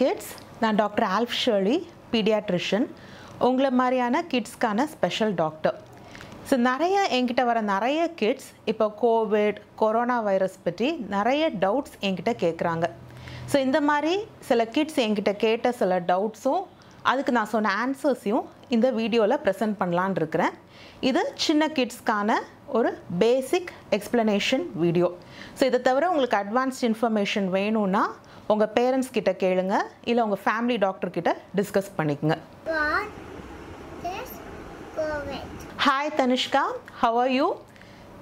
Kids நான் doctor ஆல்ஃப் Shirley paediatrician. உங்களை மாதிரியான கிட்ஸ்க்கான ஸ்பெஷல் டாக்டர் ஸோ நிறைய என்கிட்ட வர நிறைய கிட்ஸ் இப்போ கோவிட் கொரோனா வைரஸ் பற்றி நிறைய டவுட்ஸ் என்கிட்ட கேட்குறாங்க. ஸோ இந்த மாதிரி சில கிட்ஸ் என்கிட்ட கேட்ட சில டவுட்ஸும் அதுக்கு நான் சொன்ன ஆன்சர்ஸையும் இந்த வீடியோவில் ப்ரெசென்ட் பண்ணலான் இருக்கிறேன். இது சின்ன கிட்ஸ்க்கான ஒரு பேசிக் எக்ஸ்ப்ளனேஷன் வீடியோ ஸோ இதை தவிர உங்களுக்கு அட்வான்ஸ்ட் இன்ஃபர்மேஷன் வேணும்னா உங்கள் பேரண்ட்ஸ் கிட்ட கேளுங்க. இல்லை உங்கள் ஃபேமிலி டாக்டர் கிட்ட டிஸ்கஸ் பண்ணிக்கங்க. Hi Dhanushka. How are you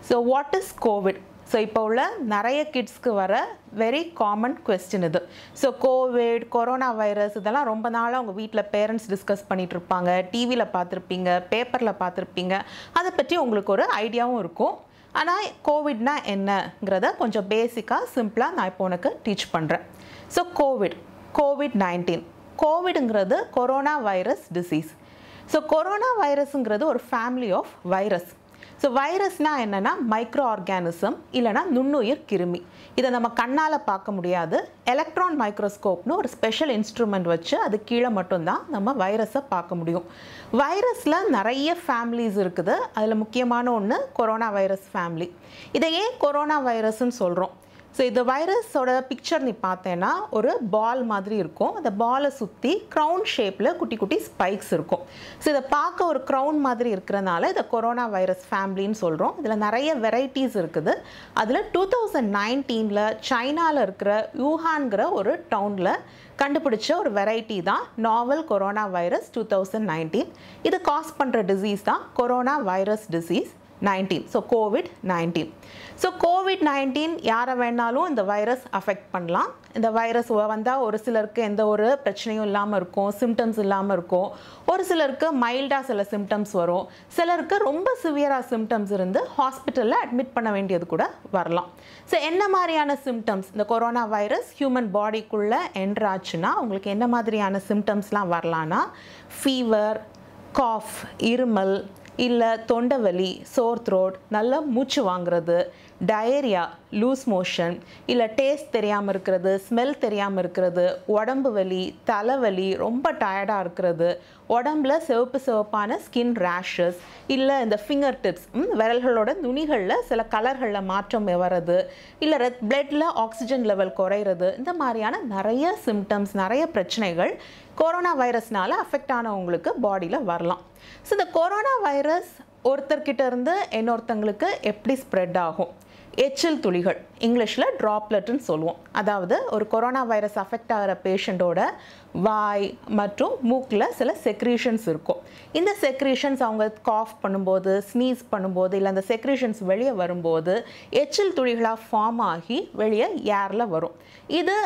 so what is COVID so இப்போ உள்ள நிறைய கிட்ஸ்க்கு வர வெரி காமன் கொஸ்டின் இது. ஸோ கோவிட் கொரோனா வைரஸ் இதெல்லாம் ரொம்ப நாளாக உங்கள் வீட்டில் பேரண்ட்ஸ் டிஸ்கஸ் பண்ணிகிட்ருப்பாங்க இருப்பாங்க. டிவியில் பார்த்துருப்பீங்க பேப்பரில் பார்த்துருப்பீங்க. அதை பற்றி உங்களுக்கு ஒரு ஐடியாவும் இருக்கும். ஆனால் கோவிட்னா என்னங்கிறத கொஞ்சம் பேசிக்காக சிம்பிளாக நான் இப்போ உனக்கு டீச் பண்ணுறேன் so Covid Covid nineteen கோவிடுங்கிறது corona virus disease so corona வைரஸுங்கிறது ஒரு ஃபேமிலி ஆஃப் வைரஸ் ஸோ வைரஸ்னால் என்னென்னா மைக்ரோ ஆர்கானிசம் இல்லைனா நுண்ணுயிர் கிருமி. இதை நம்ம கண்ணால் பார்க்க முடியாது. எலக்ட்ரான் மைக்ரோஸ்கோப்னு ஒரு ஸ்பெஷல் இன்ஸ்ட்ருமெண்ட் வச்சு அது கீழே மட்டும்தான் நம்ம வைரஸை பார்க்க முடியும். வைரஸில் நிறைய ஃபேமிலிஸ் இருக்குது. அதில் முக்கியமான ஒன்று கொரோனா வைரஸ் ஃபேமிலி இதை ஏன் கொரோனா வைரஸ்ன்னு சொல்கிறோம் ஸோ இந்த வைரஸோட பிக்சர் நீ பார்த்தேன்னா ஒரு பால் மாதிரி இருக்கும். அந்த பாலை சுற்றி க்ரௌன் ஷேப்பில் குட்டி குட்டி ஸ்பைக்ஸ் இருக்கும். ஸோ இதை பார்க்க ஒரு க்ரௌன் மாதிரி இருக்கிறனால இதை கொரோனா வைரஸ் ஃபேமிலின்னு சொல்கிறோம் இதில் நிறைய வெரைட்டிஸ் இருக்குது. அதில் டூ தௌசண்ட் நைன்டீனில் சைனாவில் இருக்கிற யூஹான்கிற ஒரு டவுனில் கண்டுபிடிச்ச ஒரு வெரைட்டி தான் novel corona virus two thousand nineteen இது காஸ் பண்ணுற டிசீஸ் தான் corona virus disease nineteen. So COVID nineteen. So COVID nineteen யாரை வேணாலும் இந்த வைரஸ் அஃபெக்ட் பண்ணலாம். இந்த வைரஸ் வந்தால் ஒரு சிலருக்கு எந்த ஒரு பிரச்சனையும் இல்லாமல் இருக்கும் சிம்டம்ஸ் இல்லாமல் இருக்கும். ஒரு சிலருக்கு மைல்டாக சில சிம்டம்ஸ் வரும். சிலருக்கு ரொம்ப சிவியராக சிம்டம்ஸ் இருந்து ஹாஸ்பிட்டலில் அட்மிட் பண்ண வேண்டியது கூட வரலாம். ஸோ என்ன மாதிரியான சிம்டம்ஸ் இந்த கொரோனா வைரஸ் ஹியூமன் பாடிக்குள்ளே என்ட்ராச்சுன்னா உங்களுக்கு என்ன மாதிரியான சிம்டம்ஸ்லாம் வரலான்னா ஃபீவர் காஃப் இருமல் இல்லை தொண்டவலி சோர் த்ரோட் நல்லா மூச்சு வாங்குறது டயரியா லூஸ் மோஷன் இல்லை டேஸ்ட் தெரியாமல் இருக்கிறது ஸ்மெல் தெரியாமல் இருக்கிறது உடம்பு வலி தலைவலி ரொம்ப டயர்டாக இருக்கிறது உடம்புல சிவப்பு சிவப்பான ஸ்கின் ரேஷஸ் இல்லை இந்த ஃபிங்கர் டிப்ஸ் விரல்களோட நுனிகளில் சில கலர்களில் மாற்றம் வர்றது இல்லை ரெட் பிளட்டில் ஆக்சிஜன் லெவல் குறையிறது இந்த மாதிரியான நிறைய சிம்டம்ஸ் நிறைய பிரச்சனைகள் கொரோனா வைரஸ்னால அஃபெக்ட் ஆனவங்களுக்கு பாடியில் வரலாம். ஸோ இந்த கொரோனா வைரஸ் ஒருத்தர்கிட்ட இருந்து இன்னொருத்தங்களுக்கு எப்படி ஸ்ப்ரெட் ஆகும்? எச்சில் துளிகள் இங்கிலீஷில் ட்ராப்லெட்னு சொல்லுவோம். அதாவது ஒரு கொரோனா வைரஸ் அஃபெக்ட் ஆகிற பேஷண்ட்டோட வாய் மற்றும் மூக்கில் சில செக்ரீஷன்ஸ் இருக்கும். இந்த செக்ரீஷன்ஸ் அவங்க காஃப் பண்ணும்போது ஸ்னீஸ் பண்ணும்போது இல்லை அந்த செக்ரீஷன்ஸ் வெளியே வரும்போது எச்சில் துளிகளாக ஃபார்ம் ஆகி வெளியே ஏரில் வரும். இது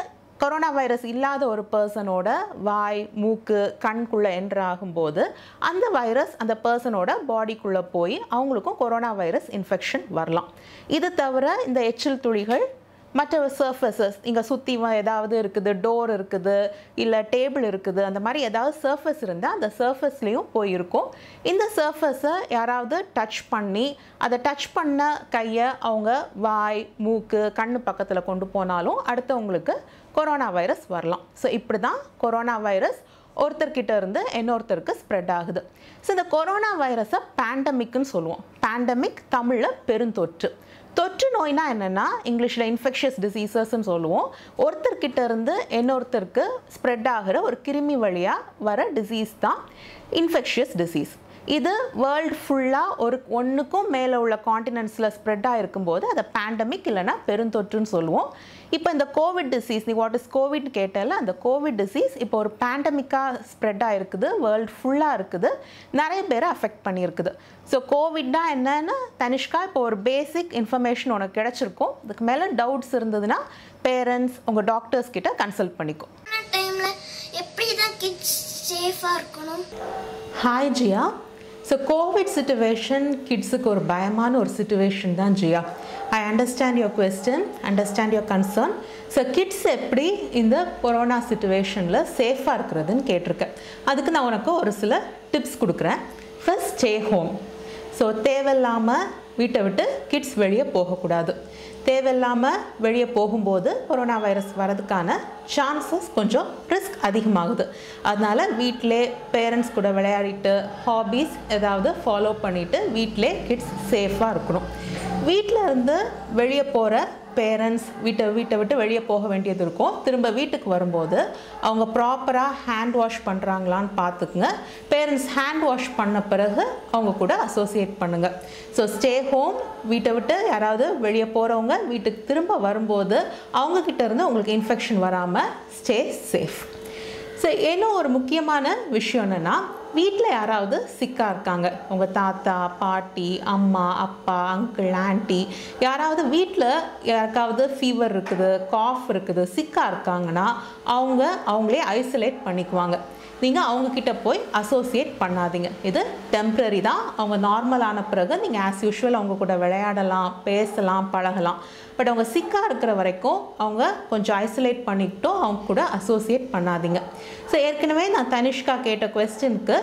கொரோனா வைரஸ் இல்லாத ஒரு பர்சனோட வாய் மூக்கு கண்குள்ளே என்றாகும்போது அந்த வைரஸ் அந்த பர்சனோட பாடிக்குள்ளே போய் அவங்களுக்கும் கொரோனா வைரஸ் இன்ஃபெக்ஷன் வரலாம். இது தவிர இந்த எச்சில் துளிகள் மற்ற சர்ஃபஸஸ் இங்கே சுற்றி ஏதாவது இருக்குது டோர் இருக்குது இல்லை டேபிள் இருக்குது அந்த மாதிரி ஏதாவது சர்ஃபஸ் இருந்தால் அந்த சர்ஃபஸ்லேயும் போயிருக்கும். இந்த சர்ஃபஸை யாராவது டச் பண்ணி அதை டச் பண்ண கையை அவங்க வாய் மூக்கு கண் பக்கத்தில் கொண்டு போனாலும் அடுத்தவங்களுக்கு கொரோனா வைரஸ் வரலாம். ஸோ இப்படி தான் கொரோனா வைரஸ் ஒருத்தர்கிட்ட இருந்து இன்னொருத்தருக்கு ஸ்ப்ரெட் ஆகுது. ஸோ இந்த கொரோனா வைரஸை பேண்டமிக்னு சொல்லுவோம். பேண்டமிக் தமிழில் பெருந்தொற்று. தொற்று நோய்னா என்னென்னா இங்கிலீஷில் இன்ஃபெக்ஷியஸ் டிசீசஸ்ன்னு சொல்லுவோம். ஒருத்தர்கிட்ட இருந்து இன்னொருத்தருக்கு ஸ்ப்ரெட் ஆகிற ஒரு கிருமி வழியாக வர டிசீஸ் தான் இன்ஃபெக்ஷியஸ் டிசீஸ் இது வேர்ல்டு ஃபுல்லாக ஒரு ஒன்றுக்கும் மேலே உள்ள காண்டினென்ட்ஸில் ஸ்ப்ரெட் ஆகிருக்கும்போது அதை பேண்டமிக் இல்லைனா பெருந்தொற்றுன்னு சொல்லுவோம். இப்போ இந்த கோவிட் டிசீஸ் நீ வாட் இஸ் கோவிட் கேட்டால அந்த கோவிட் டிசீஸ் இப்போ ஒரு பேண்டமிக்காக ஸ்ப்ரெட் ஆகிருக்குது வேர்ல்டு ஃபுல்லாக இருக்குது நிறைய பேரை அஃபெக்ட் பண்ணியிருக்குது. ஸோ கோவிட்னா என்னன்னு தனிஷ்கா இப்போ ஒரு பேசிக் இன்ஃபர்மேஷன் உனக்கு கிடச்சிருக்கும். இதுக்கு மேலே டவுட்ஸ் இருந்ததுன்னா பேரண்ட்ஸ் உங்கள் டாக்டர்ஸ் கிட்ட கன்சல்ட் பண்ணிக்கோ. டைம்ல எப்படி தான் கிட்ஸ் சேஃபாக இருக்கணும்? Hi Jiya so COVID situation கிட்ஸுக்கு ஒரு பயமான ஒரு சுச்சுவேஷன் தான் Jiya. I understand your question understand your concern so kids எப்படி இந்த கொரோனா சுச்சுவேஷனில் சேஃபாக இருக்கிறதுன்னு கேட்டிருக்கேன் அதுக்கு நான் உனக்கு ஒரு சில டிப்ஸ் கொடுக்குறேன். ஃபர்ஸ்ட் ஸ்டே ஹோம் ஸோ தேவையில்லாமல் வீட்டை விட்டு கிட்ஸ் வெளியே போகக்கூடாது. தேவையில்லாமல் வெளியே போகும்போது கொரோனா வைரஸ் வரதுக்கான சான்சஸ் கொஞ்சம் ரிஸ்க் அதிகமாகுது. அதனால் வீட்டிலே பேரண்ட்ஸ் கூட விளையாடிட்டு ஹாபீஸ் ஏதாவது ஃபாலோ பண்ணிவிட்டு வீட்டிலே கிட்ஸ் சேஃபாக இருக்கணும். வீட்டில் இருந்து வெளியே போகிற பேரண்ட்ஸ் வீட்டை வீட்டை விட்டு வெளியே போக வேண்டியது இருக்கும். திரும்ப வீட்டுக்கு வரும்போது அவங்க ப்ராப்பராக ஹேண்ட் வாஷ் பண்ணுறாங்களான்னு பார்த்துக்குங்க. பேரண்ட்ஸ் ஹேண்ட் வாஷ் பண்ண பிறகு அவங்க கூட அசோசியேட் பண்ணுங்கள் ஸோ ஸ்டே ஹோம் வீட்டை விட்டு யாராவது வெளியே போகிறவங்க வீட்டுக்கு திரும்ப வரும்போது அவங்கக்கிட்ட இருந்து உங்களுக்கு இன்ஃபெக்ஷன் வராமல் ஸ்டே சேஃப் ஸோ இன்னும் ஒரு முக்கியமான விஷயம் என்னென்னா வீட்டில் யாராவது சிக்காக இருக்காங்க. உங்கள் தாத்தா பாட்டி அம்மா அப்பா அங்கிள் ஆண்டி யாராவது வீட்டில் யாருக்காவது ஃபீவர் இருக்குது காஃப் இருக்குது சிக்காக இருக்காங்கன்னா அவங்க அவங்களே ஐசோலேட் பண்ணிக்குவாங்க. நீங்கள் அவங்கக்கிட்ட போய் அசோசியேட் பண்ணாதீங்க. இது டெம்ப்ரரி தான். அவங்க நார்மலான பிறகு நீங்கள் ஆஸ் யூஷுவல் அவங்க கூட விளையாடலாம் பேசலாம் பழகலாம். பட் அவங்க சிக்காக இருக்கிற வரைக்கும் அவங்க கொஞ்சம் ஐசோலேட் பண்ணிக்கிட்டோ அவங்க கூட அசோசியேட் பண்ணாதீங்க. ஸோ ஏற்கனவே நான் தனிஷ்கா கேட்ட கொஸ்டினுக்கு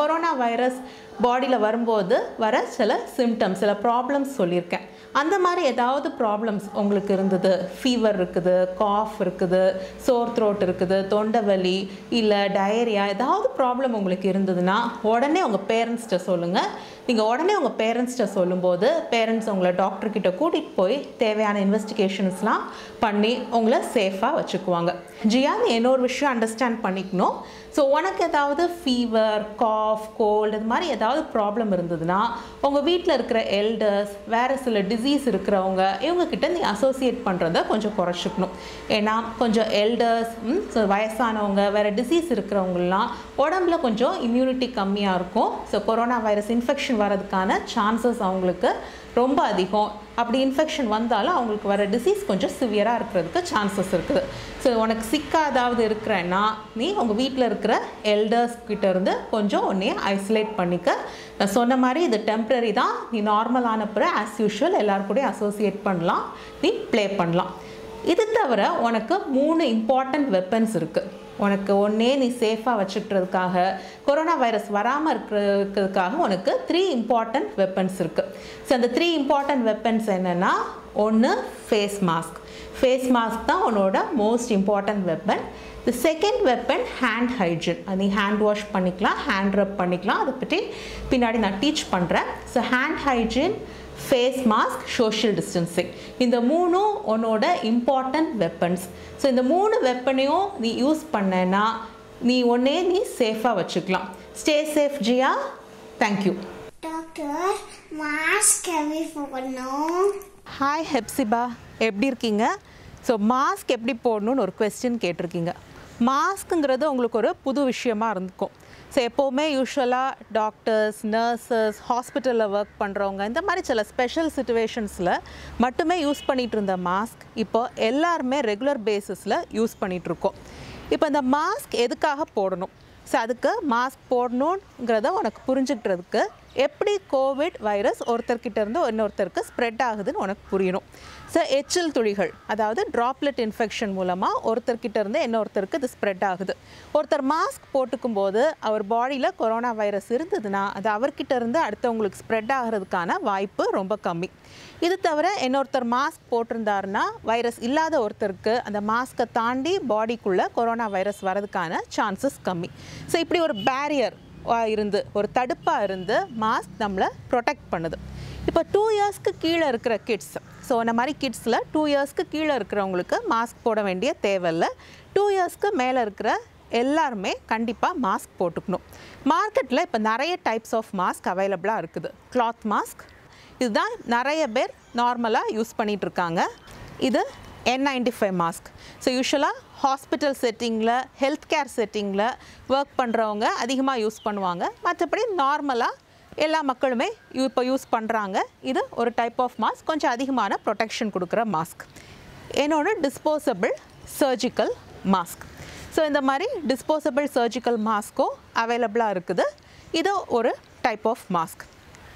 கொரோனா வைரஸ் பாடியில் வரும்போது வர சில சிம்டம்ஸ் சில ப்ராப்ளம்ஸ் சொல்லியிருக்கேன். அந்த மாதிரி ஏதாவது ப்ராப்ளம்ஸ் உங்களுக்கு இருந்தது? ஃபீவர் இருக்குது காஃப் இருக்குது சோர் த்ரோட் இருக்குது தொண்டை வலி இல்லை டயரியா ஏதாவது ப்ராப்ளம் உங்களுக்கு இருந்ததுன்னா உடனே உங்கள் பேரண்ட்ஸ்கிட்ட சொல்லுங்கள் நீங்கள் உடனே உங்கள் பேரண்ட்ஸ்கிட்ட சொல்லும்போது பேரண்ட்ஸ் உங்களை டாக்டர்கிட்ட கூட்டிகிட்டு போய் தேவையான இன்வெஸ்டிகேஷன்ஸ்லாம் பண்ணி உங்களை சேஃபாக வச்சுக்குவாங்க. ஜியா என்ன இன்னொரு விஷயம் அண்டர்ஸ்டாண்ட் பண்ணிக்கணும். ஸோ உனக்கு ஏதாவது ஃபீவர் காஃப் கோல்டு இது மாதிரி ஏதாவது ப்ராப்ளம் இருந்ததுன்னா உங்கள் வீட்டில் இருக்கிற எல்டர்ஸ் வேறு சில டிசீஸ் இருக்கிறவங்க இவங்கக்கிட்ட நீ அசோசியேட் பண்ணுறத கொஞ்சம் குறைச்சிக்கணும். ஏன்னா கொஞ்சம் எல்டர்ஸ் ஸோ வயசானவங்க வேறு டிசீஸ் இருக்கிறவங்கலாம் உடம்புல கொஞ்சம் இம்யூனிட்டி கம்மியாக இருக்கும். ஸோ கொரோனா வைரஸ் இன்ஃபெக்ஷன் வரதுக்கான சான்சஸ் அவங்களுக்கு ரொம்ப அதிகம். அப்படி இன்ஃபெக்ஷன் வந்தாலும் அவங்களுக்கு வர டிசீஸ் கொஞ்சம் சிவியராக இருக்கிறதுக்கு சான்சஸ் இருக்குது. ஸோ உனக்கு சிக்காக ஏதாவது இருக்கிறேன்னா நீ உங்கள் வீட்டில் இருக்கிற எல்டர்ஸ் கிட்ட இருந்து கொஞ்சம் உன்னைய ஐசோலேட் பண்ணிக்க. நான் சொன்ன மாதிரி இது டெம்ப்ரரி தான். நீ நார்மலான ஆனப்புறம் ஆஸ் யூஷுவல் எல்லாருக்கூடையும் அசோசியேட் பண்ணலாம். நீ ப்ளே பண்ணலாம். இது தவிர உனக்கு மூணு இம்பார்ட்டண்ட் வெப்பன்ஸ் இருக்குது உனக்கு ஒன்றே நீ சேஃபாக வச்சுக்கிறதுக்காக கொரோனா வைரஸ் வராமல் இருக்கிறதுக்காக உனக்கு த்ரீ இம்பார்ட்டண்ட் வெப்பன்ஸ் இருக்குது ஸோ அந்த த்ரீ இம்பார்ட்டண்ட் வெப்பன்ஸ் என்னென்னா ஒன்று ஃபேஸ் மாஸ்க் ஃபேஸ் மாஸ்க் தான் உன்னோட most important weapon the second weapon hand hygiene அது நீ ஹேண்ட் வாஷ் பண்ணிக்கலாம் ஹேண்ட் ரப் பண்ணிக்கலாம். அதை பற்றி பின்னாடி நான் டீச் பண்ணுறேன் so hand hygiene face mask social distancing இந்த மூணும் உன்னோட இம்பார்ட்டண்ட் வெப்பன்ஸ் ஸோ இந்த மூணு வெப்பனையும் நீ யூஸ் பண்ணேன்னா நீ ஒன்னே நீ சேஃபாக வச்சுக்கலாம். Stay safe Jiya. Thank you doctor mask எப்படி போடணும். ஹாய் ஹெப்சிபா எப்படி இருக்கீங்க? ஸோ மாஸ்க் எப்படி போடணும்னு ஒரு கொஸ்டின் கேட்டிருக்கீங்க. மாஸ்க்குங்கிறது உங்களுக்கு ஒரு புது விஷயமா இருந்துக்கும் ஸோ எப்போவுமே யூஸ்வலாக டாக்டர்ஸ் நர்சஸ் ஹாஸ்பிட்டலில் ஒர்க் பண்ணுறவங்க இந்த மாதிரி சில ஸ்பெஷல் சுச்சுவேஷன்ஸில் மட்டுமே யூஸ் பண்ணிகிட்டு இருந்த மாஸ்க் இப்போ எல்லாருமே ரெகுலர் பேசிஸில் யூஸ் பண்ணிகிட்ருக்கோம் இப்போ இந்த மாஸ்க் எதுக்காக போடணும்? ஸோ அதுக்கு மாஸ்க் போடணுங்கிறத உனக்கு புரிஞ்சுக்கிறதுக்கு எப்படி கோவிட் வைரஸ் ஒருத்தர்கிட்ட இருந்து இன்னொருத்தருக்கு ஸ்ப்ரெட் ஆகுதுன்னு உனக்கு புரியணும். ஸோ எச்சில் துளிகள் அதாவது ட்ராப்லெட் இன்ஃபெக்ஷன் மூலமாக ஒருத்தர்கிட்ட இருந்து இன்னொருத்தருக்கு இது ஸ்ப்ரெட் ஆகுது. ஒருத்தர் மாஸ்க் போட்டுக்கும் போது அவர் பாடியில் கொரோனா வைரஸ் இருந்ததுன்னா அது அவர்கிட்ட இருந்து அடுத்தவங்களுக்கு ஸ்ப்ரெட் ஆகிறதுக்கான வாய்ப்பு ரொம்ப கம்மி. இது தவிர இன்னொருத்தர் மாஸ்க் போட்டிருந்தாருன்னா வைரஸ் இல்லாத ஒருத்தருக்கு அந்த மாஸ்க்கை தாண்டி பாடிக்குள்ளே கொரோனா வைரஸ் வரதுக்கான சான்சஸ் கம்மி. ஸோ இப்படி ஒரு பேரியர் இருந்து ஒரு தடுப்பாக இருந்து மாஸ்க் நம்மளை ப்ரொடெக்ட் பண்ணுது. இப்போ டூ இயர்ஸ்க்கு கீழே இருக்கிற கிட்ஸ் ஸோ இந்த மாதிரி கிட்ஸில் டூ இயர்ஸ்க்கு கீழே இருக்கிறவங்களுக்கு மாஸ்க் போட வேண்டிய தேவையில்லை. டூ இயர்ஸ்க்கு மேலே இருக்கிற எல்லாருமே கண்டிப்பாக மாஸ்க் போட்டுக்கணும். மார்க்கெட்டில் இப்போ நிறைய டைப்ஸ் ஆஃப் மாஸ்க் அவைலபிளாக இருக்குது. கிளாத் மாஸ்க் இதுதான் நிறைய பேர் நார்மலாக யூஸ் பண்ணிகிட்ருக்காங்க இது N ninety five mask so யூஸ்வலாக ஹாஸ்பிட்டல் செட்டிங்கில் ஹெல்த் கேர் செட்டிங்கில் ஒர்க் பண்ணுறவங்க அதிகமாக யூஸ் பண்ணுவாங்க. மற்றபடி நார்மலாக எல்லா மக்களுமே யூ- இப்போ யூஸ் பண்ணுறாங்க இது ஒரு டைப் ஆஃப் மாஸ்க் கொஞ்சம் அதிகமான ப்ரொடெக்ஷன் கொடுக்குற மாஸ்க் என்னோட டிஸ்போசபிள் சர்ஜிக்கல் மாஸ்க் ஸோ இந்த மாதிரி டிஸ்போசபிள் சர்ஜிக்கல் மாஸ்க்கும் அவைலபிளாக இருக்குது. இது ஒரு டைப் ஆஃப் மாஸ்க்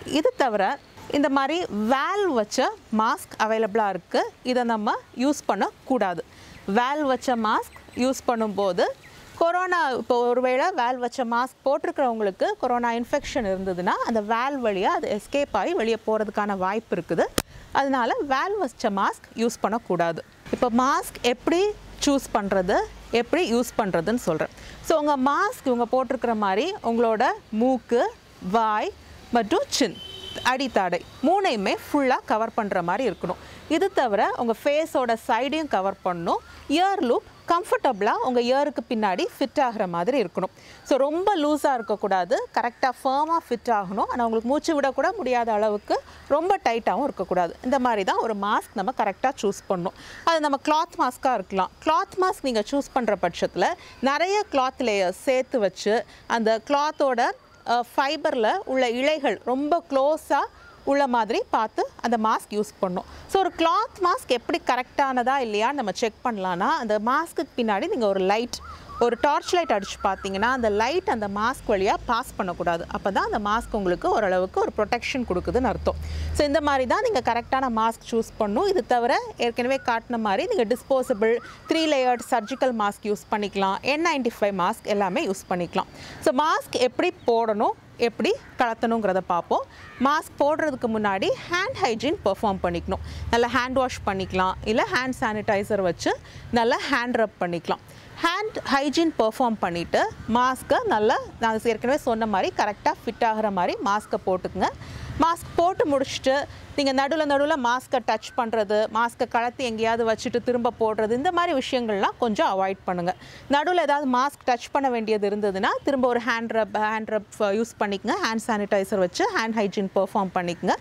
இது தவிர இந்த மாதிரி வேல் வச்ச மாஸ்க் அவைலபிளாக இருக்குது இதை நம்ம யூஸ் பண்ணக்கூடாது. வேல் வச்ச மாஸ்க் யூஸ் பண்ணும்போது கொரோனா இப்போ ஒருவேளை வேல் வச்ச மாஸ்க் போட்டிருக்கிறவங்களுக்கு கொரோனா இன்ஃபெக்ஷன் இருந்ததுன்னா அந்த வேல் வழியாக அது எஸ்கேப் ஆகி வெளியே போகிறதுக்கான வாய்ப்பு இருக்குது. அதனால வேல் வச்ச மாஸ்க் யூஸ் பண்ணக்கூடாது. இப்போ மாஸ்க் எப்படி சூஸ் பண்ணுறது எப்படி யூஸ் பண்ணுறதுன்னு சொல்கிறேன் ஸோ உங்கள் மாஸ்க் இவங்க போட்டிருக்கிற மாதிரி உங்களோட மூக்கு வாய் மற்றும் சின் அடித்தாடை மூணையுமே ஃபுல்லாக கவர் பண்ணுற மாதிரி இருக்கணும். இது தவிர உங்கள் ஃபேஸோட சைடையும் கவர் பண்ணணும் இயர் லூப் கம்ஃபர்டபுளாக உங்கள் இயருக்கு பின்னாடி ஃபிட் ஆகிற மாதிரி இருக்கணும். ஸோ ரொம்ப லூஸாக இருக்கக்கூடாது. கரெக்டாக ஃபேமாக ஃபிட் ஆகணும். ஆனால் உங்களுக்கு மூச்சு விடக்கூட முடியாத அளவுக்கு ரொம்ப டைட்டாகவும் இருக்கக்கூடாது. இந்த மாதிரி தான் ஒரு மாஸ்க் நம்ம கரெக்டாக சூஸ் பண்ணணும் அது நம்ம கிளாத் மாஸ்க்காக இருக்கலாம். கிளாத் மாஸ்க் நீங்கள் சூஸ் பண்ணுற பட்சத்தில் நிறைய கிளாத் லேயர்ஸ் சேர்த்து வச்சு அந்த கிளாத்தோட ஃபைபரில் உள்ள இழைகள் ரொம்ப க்ளோஸாக உள்ள மாதிரி பார்த்து அந்த மாஸ்க் யூஸ் பண்ணும். ஸோ ஒரு கிளாத் மாஸ்க் எப்படி கரெக்டானதா இல்லையான்னு நம்ம செக் பண்ணலான்னா அந்த மாஸ்க்குக்கு பின்னாடி நீங்கள் ஒரு லைட் ஒரு டார்ச் லைட் அடித்து பார்த்தீங்கன்னா அந்த லைட் அந்த மாஸ்க் வழியாக பாஸ் பண்ணக்கூடாது. அப்போ தான் அந்த மாஸ்க் உங்களுக்கு ஓரளவுக்கு ஒரு ப்ரொடெக்ஷன் கொடுக்குதுன்னு அர்த்தம். ஸோ இந்த மாதிரி தான் நீங்கள் கரெக்டான மாஸ்க் சூஸ் பண்ணணும் இது தவிர ஏற்கனவே காட்டின மாதிரி நீங்கள் disposable three layered surgical mask use பண்ணிக்கலாம். என் நைன்டி ஃபைவ் மாஸ்க் எல்லாமே யூஸ் பண்ணிக்கலாம். ஸோ மாஸ்க் எப்படி போடணும்? எப்படி கலத்தணுங்கிறத பார்ப்போம். மாஸ்க் போடுறதுக்கு முன்னாடி ஹேண்ட் ஹைஜீன் பெர்ஃபார்ம் பண்ணிக்கணும். நல்லா ஹேண்ட் வாஷ் பண்ணிக்கலாம். இல்லை ஹேண்ட் சானிடைசர் வச்சு நல்லா ஹேண்ட் ரப் பண்ணிக்கலாம். ஹேண்ட் ஹைஜீன் பெர்ஃபார்ம் பண்ணிவிட்டு மாஸ்க்கை நல்லா நான் ஏற்கனவே சொன்ன மாதிரி கரெக்டாக ஃபிட் ஆகிற மாதிரி மாஸ்க்கை போட்டுக்குங்க. மாஸ்க் போட்டு முடிச்சுட்டு நீங்கள் நடுவில் நடுவில் மாஸ்க்கை டச் பண்ணுறது மாஸ்க்கை கலத்தி எங்கேயாவது வச்சுட்டு திரும்ப போடுறது இந்த மாதிரி விஷயங்கள்லாம் கொஞ்சம் அவாய்ட் பண்ணுங்கள் நடுவில் ஏதாவது மாஸ்க் டச் பண்ண வேண்டியது இருந்ததுன்னா திரும்ப ஒரு hand rub hand rub use பண்ணிக்கங்க. ஹேண்ட் சானிடைசர் வச்சு ஹேண்ட் ஹைஜீன் பெர்ஃபார்ம் பண்ணிக்கங்க.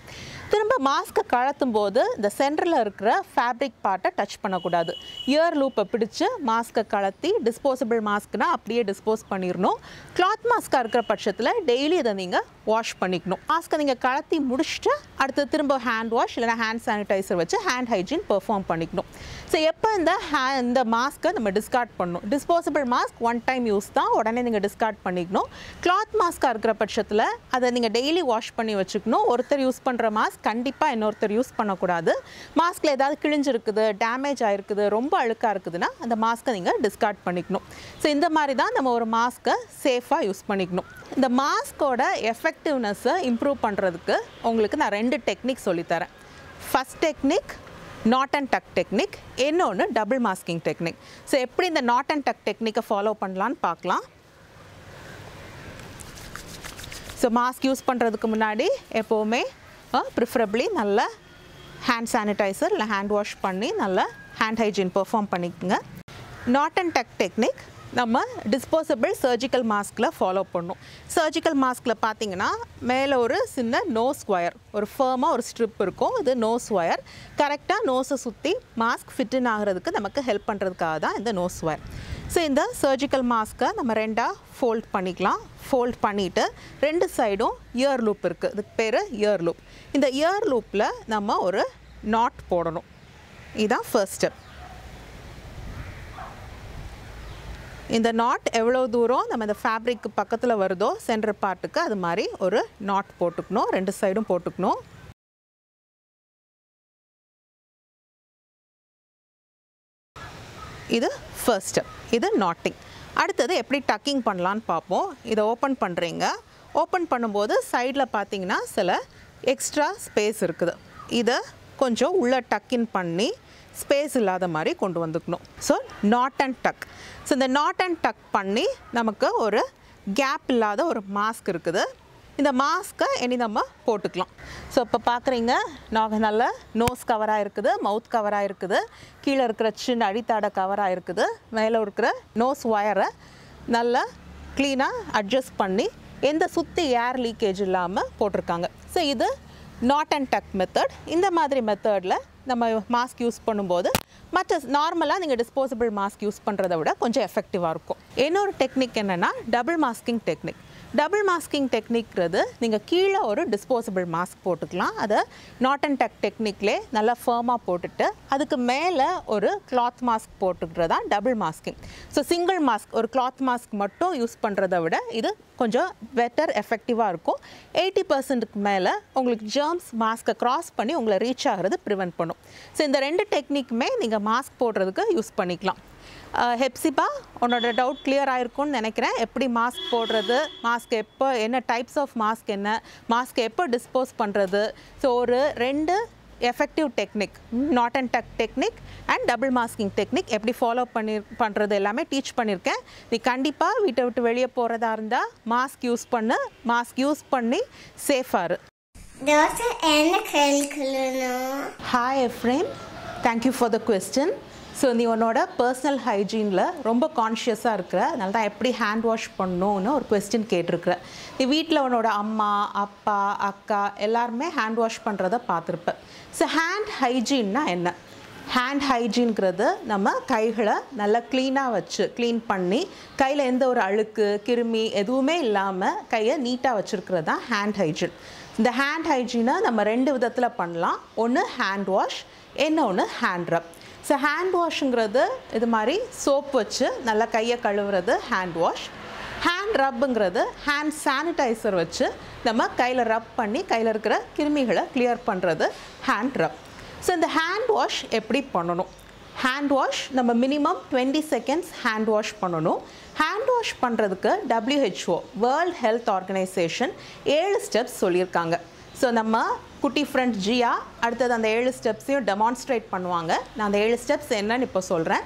திரும்ப மாஸ்க்கை கழத்தும் போது இந்த சென்டரில் இருக்கிற ஃபேப்ரிக் பார்ட்டை டச் பண்ணக்கூடாது. இயர் லூப்பை பிடிச்சு மாஸ்க்கை கலத்தி டிஸ்போசபிள் மாஸ்க்னால் அப்படியே டிஸ்போஸ் பண்ணிடணும் கிளாத் மாஸ்க்காக இருக்கிற பட்சத்தில் டெய்லி இதை நீங்கள் வாஷ் பண்ணிக்கணும். மாஸ்க்கை நீங்கள் கலத்தி முடிச்சுட்டு அடுத்து திரும்ப ஹேண்ட் வாஷ் இல்லைனா ஹேண்ட் சானிடைசர் வச்சு ஹேண்ட் ஹைஜீன் பெர்ஃபார்ம் பண்ணிக்கணும். ஸோ எப்போ இந்த ஹே இந்த மாஸ்க்கை நம்ம டிஸ்கார்ட் பண்ணணும்? Disposable mask one time use தான் உடனே நீங்கள் டிஸ்கார்ட் பண்ணிக்கணும். கிளாத் மாஸ்க்காக இருக்கிற பட்சத்தில் அதை நீங்கள் டெய்லி வாஷ் பண்ணி வச்சுக்கணும். ஒருத்தர் யூஸ் பண்ணுற மாஸ்க் கண்டிப்பாக இன்னொருத்தர் யூஸ் பண்ணக்கூடாது. மாஸ்கில் ஏதாவது கிழிஞ்சிருக்குது டேமேஜ் ஆகிருக்குது ரொம்ப அழுக்காக இருக்குதுன்னா அந்த மாஸ்க்கை நீங்கள் டிஸ்கார்ட் பண்ணிக்கணும். ஸோ இந்த மாதிரி தான் நம்ம ஒரு மாஸ்க்கை சேஃபாக யூஸ் பண்ணிக்கணும். இந்த மாஸ்கோட எஃபெக்டிவ்னஸை இம்ப்ரூவ் பண்ணுறதுக்கு உங்களுக்கு நான் ரெண்டு டெக்னிக் சொல்லித்தரேன். First technique knot and tuck technique இன்னொன்று டபுள் மாஸ்கிங் டெக்னிக் ஸோ எப்படி இந்த நாட் அண்ட் டக் டெக்னிக்கை ஃபாலோ பண்ணலான்னு பார்க்கலாம். ஸோ மாஸ்க் யூஸ் பண்ணுறதுக்கு முன்னாடி எப்போவுமே ப்ரிஃபரபிளி நல்ல ஹேண்ட் சானிடைசர் இல்லை ஹேண்ட் வாஷ் பண்ணி நல்ல ஹேண்ட் ஹைஜீன் பெர்ஃபார்ம் பண்ணிக்கோங்க. நாட் அண்ட் டக் டெக்னிக் நம்ம டிஸ்போசபிள் சர்ஜிக்கல் மாஸ்கில் ஃபாலோ பண்ணணும். சர்ஜிக்கல் மாஸ்கில் பார்த்தீங்கன்னா மேலே ஒரு சின்ன நோஸ் ஒயர் ஒரு ஃபேர்மாக ஒரு ஸ்ட்ரிப் இருக்கும். இது நோஸ் ஒயர் கரெக்டாக நோஸை சுற்றி மாஸ்க் ஃபிட்டின் ஆகிறதுக்கு நமக்கு ஹெல்ப் பண்ணுறதுக்காக தான் இந்த நோஸ் ஒயர் ஸோ இந்த சர்ஜிக்கல் மாஸ்க்கை நம்ம ரெண்டாக ஃபோல்ட் பண்ணிக்கலாம். ஃபோல்ட் பண்ணிவிட்டு ரெண்டு சைடும் இயர் லூப் இருக்குது இதுக்கு பேர் இயர் லூப் இந்த இயர் லூப்பில் நம்ம ஒரு நாட் போடணும். இதுதான் ஃபர்ஸ்ட் ஸ்டெப் இந்த நாட் எவ்வளோ தூரம் நம்ம இந்த ஃபேப்ரிக்கு பக்கத்தில் வருதோ சென்டர் பார்ட்டுக்கு அது மாதிரி ஒரு நாட் போட்டுக்கணும். ரெண்டு சைடும் போட்டுக்கணும். இது ஃபர்ஸ்ட் ஸ்டெப் இது நாட்டிங் அடுத்தது எப்படி டக்கிங் பண்ணலான்னு பார்ப்போம். இதை ஓப்பன் பண்ணுறீங்க ஓப்பன் பண்ணும்போது சைடில் பார்த்தீங்கன்னா சில எக்ஸ்ட்ரா ஸ்பேஸ் இருக்குது. இதை கொஞ்சம் உள்ளே டக்கின் பண்ணி ஸ்பேஸ் இல்லாத மாதிரி கொண்டு வந்துக்கணும். So knot and tuck so இந்த நாட் அண்ட் டக் பண்ணி நமக்கு ஒரு கேப் இல்லாத ஒரு மாஸ்க் இருக்குது. இந்த மாஸ்க்கை இனி நம்ம போட்டுக்கலாம். ஸோ இப்போ பார்க்குறீங்க நாங்கள் நல்ல நோஸ் கவராக இருக்குது மவுத் கவராக இருக்குது கீழே இருக்கிற சின்ன அடித்தாடை கவராக இருக்குது மேலே இருக்கிற நோஸ் ஒயரை நல்லா க்ளீனாக அட்ஜஸ்ட் பண்ணி எந்த சுற்றி ஏர் லீக்கேஜ் இல்லாமல் போட்டிருக்காங்க. ஸோ இது நாட் அண்ட் டக் மெத்தட் இந்த மாதிரி மெத்தடில் நம்ம மாஸ்க் யூஸ் பண்ணும்போது மற்ற நார்மலாக நீங்கள் டிஸ்போசபிள் மாஸ்க் யூஸ் பண்ணுறத விட கொஞ்சம் எஃபெக்டிவாக இருக்கும். இன்னொரு டெக்னிக் என்னென்னா double masking technique double masking டெக்னிக்கிறது நீங்கள் கீழே ஒரு டிஸ்போசபிள் மாஸ்க் போட்டுக்கலாம். அதை நாட் அண்ட் டக் டெக்னிக்லே நல்லா ஃபேமாக போட்டுட்டு அதுக்கு மேலே ஒரு கிளாத் மாஸ்க் போட்டுக்கிறது தான் double masking so single mask ஒரு கிளாத் மாஸ்க் மட்டும் யூஸ் பண்ணுறத விட இது கொஞ்சம் பெட்டர் எஃபெக்டிவாக இருக்கும். எயிட்டி பர்சன்ட்டுக்கு மேலே உங்களுக்கு ஜேர்ம்ஸ் மாஸ்க்கை க்ராஸ் பண்ணி உங்களை ரீச் ஆகிறது ப்ரிவென்ட் பண்ணும். ஸோ இந்த ரெண்டு டெக்னிக்குமே நீங்கள் மாஸ்க் போடுறதுக்கு யூஸ் பண்ணிக்கலாம். ஹெப்சிபா உன்னோட டவுட் கிளியர் ஆயிருக்கும்னு நினைக்கிறேன். எப்படி மாஸ்க் போடுறது? மாஸ்க் எப்போ என்ன டைப்ஸ் ஆஃப் மாஸ்க் என்ன? மாஸ்க் எப்போ டிஸ்போஸ் பண்ணுறது ஸோ ஒரு ரெண்டு effective technique knot and tuck technique and double masking technique எப்படி ஃபாலோ பண்ணி பண்ணுறது எல்லாமே டீச் பண்ணியிருக்கேன். நீ கண்டிப்பாக வீட்டை விட்டு வெளியே போகிறதா இருந்தால் மாஸ்க் யூஸ் பண்ணு. மாஸ்க் யூஸ் பண்ணி சேஃபாக இரு. Hi Ephraim thank you for the question so நீ உன்னோட பர்சனல் ஹைஜீனில் ரொம்ப கான்ஷியஸாக இருக்கிற அதனால தான் எப்படி ஹேண்ட் வாஷ் பண்ணணும்னு ஒரு கொஸ்டின் கேட்டிருக்கிற. நீ வீட்டில் உன்னோட அம்மா அப்பா அக்கா எல்லாருமே ஹேண்ட் வாஷ் பண்ணுறத பார்த்துருப்ப. ஸோ ஹேண்ட் ஹைஜீன்னா என்ன? ஹேண்ட் ஹைஜீன்கிறது நம்ம கைகளை நல்லா க்ளீனாக வச்சு க்ளீன் பண்ணி கையில் எந்த ஒரு அழுக்கு கிருமி எதுவுமே இல்லாமல் கையை நீட்டாக வச்சுருக்கிறது தான் ஹேண்ட் ஹைஜீன் இந்த ஹேண்ட் ஹைஜீனை நம்ம ரெண்டு விதத்தில் பண்ணலாம். ஒன்று ஹேண்ட் வாஷ் இன்னொன்று ஹேண்ட் ரப் ஸோ ஹேண்ட் வாஷுங்கிறது இது மாதிரி சோப் வச்சு நல்லா கையை கழுவுறது ஹேண்ட் வாஷ் ஹேண்ட் ரப்புங்கிறது ஹேண்ட் சானிடைசர் வச்சு நம்ம கையில் ரப் பண்ணி கையில் இருக்கிற கிருமிகளை கிளியர் பண்ணுறது ஹேண்ட் ரப் ஸோ இந்த ஹேண்ட் வாஷ் எப்படி பண்ணணும்? ஹேண்ட் வாஷ் நம்ம minimum twenty seconds hand wash பண்ணணும். ஹேண்ட் வாஷ் பண்ணுறதுக்கு டபிள்யூஹெச்ஓ வேர்ல்ட் ஹெல்த் ஆர்கனைசேஷன் ஏழு ஸ்டெப்ஸ் சொல்லியிருக்காங்க. ஸோ நம்ம குட்டி ஃப்ரெண்ட் ஜியா அடுத்தது அந்த ஏழு ஸ்டெப்ஸையும் டெமான்ஸ்ட்ரேட் பண்ணுவாங்க. நான் அந்த ஏழு ஸ்டெப்ஸ் என்னன்னு இப்போ சொல்கிறேன்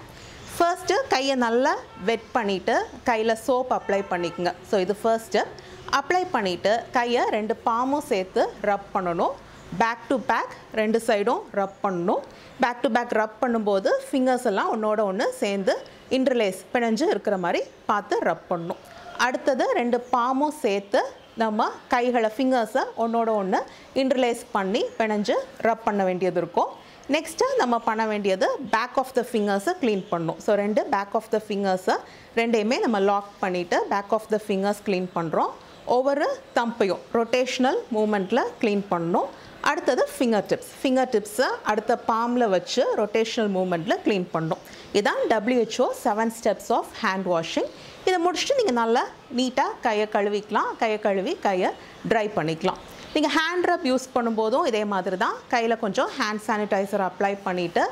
ஃபர்ஸ்ட்டு கையை நல்லா வெட் பண்ணிவிட்டு கையில் சோப் அப்ளை பண்ணிக்கோங்க. ஸோ இது ஃபர்ஸ்ட் ஸ்டெப் அப்ளை பண்ணிவிட்டு கையை ரெண்டு பாமும் சேர்த்து ரப் பண்ணணும். பேக் டு பேக் ரெண்டு சைடும் ரப் பண்ணணும். பேக் டு பேக் ரப் பண்ணும்போது ஃபிங்கர்ஸ் எல்லாம் ஒன்றோட ஒன்று சேர்ந்து இன்டர்லேஸ் பிணைஞ்சு இருக்கிற மாதிரி பார்த்து ரப் பண்ணணும். அடுத்தது ரெண்டு பாமும் சேர்த்து நம்ம கைகளை ஃபிங்கர்ஸை ஒன்றோட ஒன்று இன்டர்லேஸ் பண்ணி பிணைஞ்சு ரப் பண்ண வேண்டியது இருக்கும். நெக்ஸ்ட்டு நம்ம பண்ண வேண்டியது பேக் ஆஃப் த ஃபிங்கர்ஸை க்ளீன் பண்ணணும் ஸோ ரெண்டு பேக் ஆஃப் த ஃபிங்கர்ஸை ரெண்டையுமே நம்ம லாக் பண்ணிவிட்டு back of the fingers clean பண்ணுறோம் ஒவ்வொரு தம்பையும் ரொட்டேஷ்னல் மூமெண்ட்டில் க்ளீன் பண்ணணும் அடுத்தது ஃபிங்கர் டிப்ஸ் ஃபிங்கர் டிப்ஸை அடுத்த பாமில் வச்சு ரொட்டேஷ்னல் மூமெண்ட்டில் க்ளீன் பண்ணணும் இதான் WHO seven steps of hand washing இதை முடிச்சுட்டு நீங்கள் நல்லா நீட்டாக கையை கழுவிக்கலாம். கையை கழுவி கையை ட்ரை பண்ணிக்கலாம். நீங்கள் ஹேண்ட் ரப் யூஸ் பண்ணும்போதும் இதே மாதிரி தான் கையில் கொஞ்சம் ஹேண்ட் சானிடைசர் அப்ளை பண்ணிவிட்டு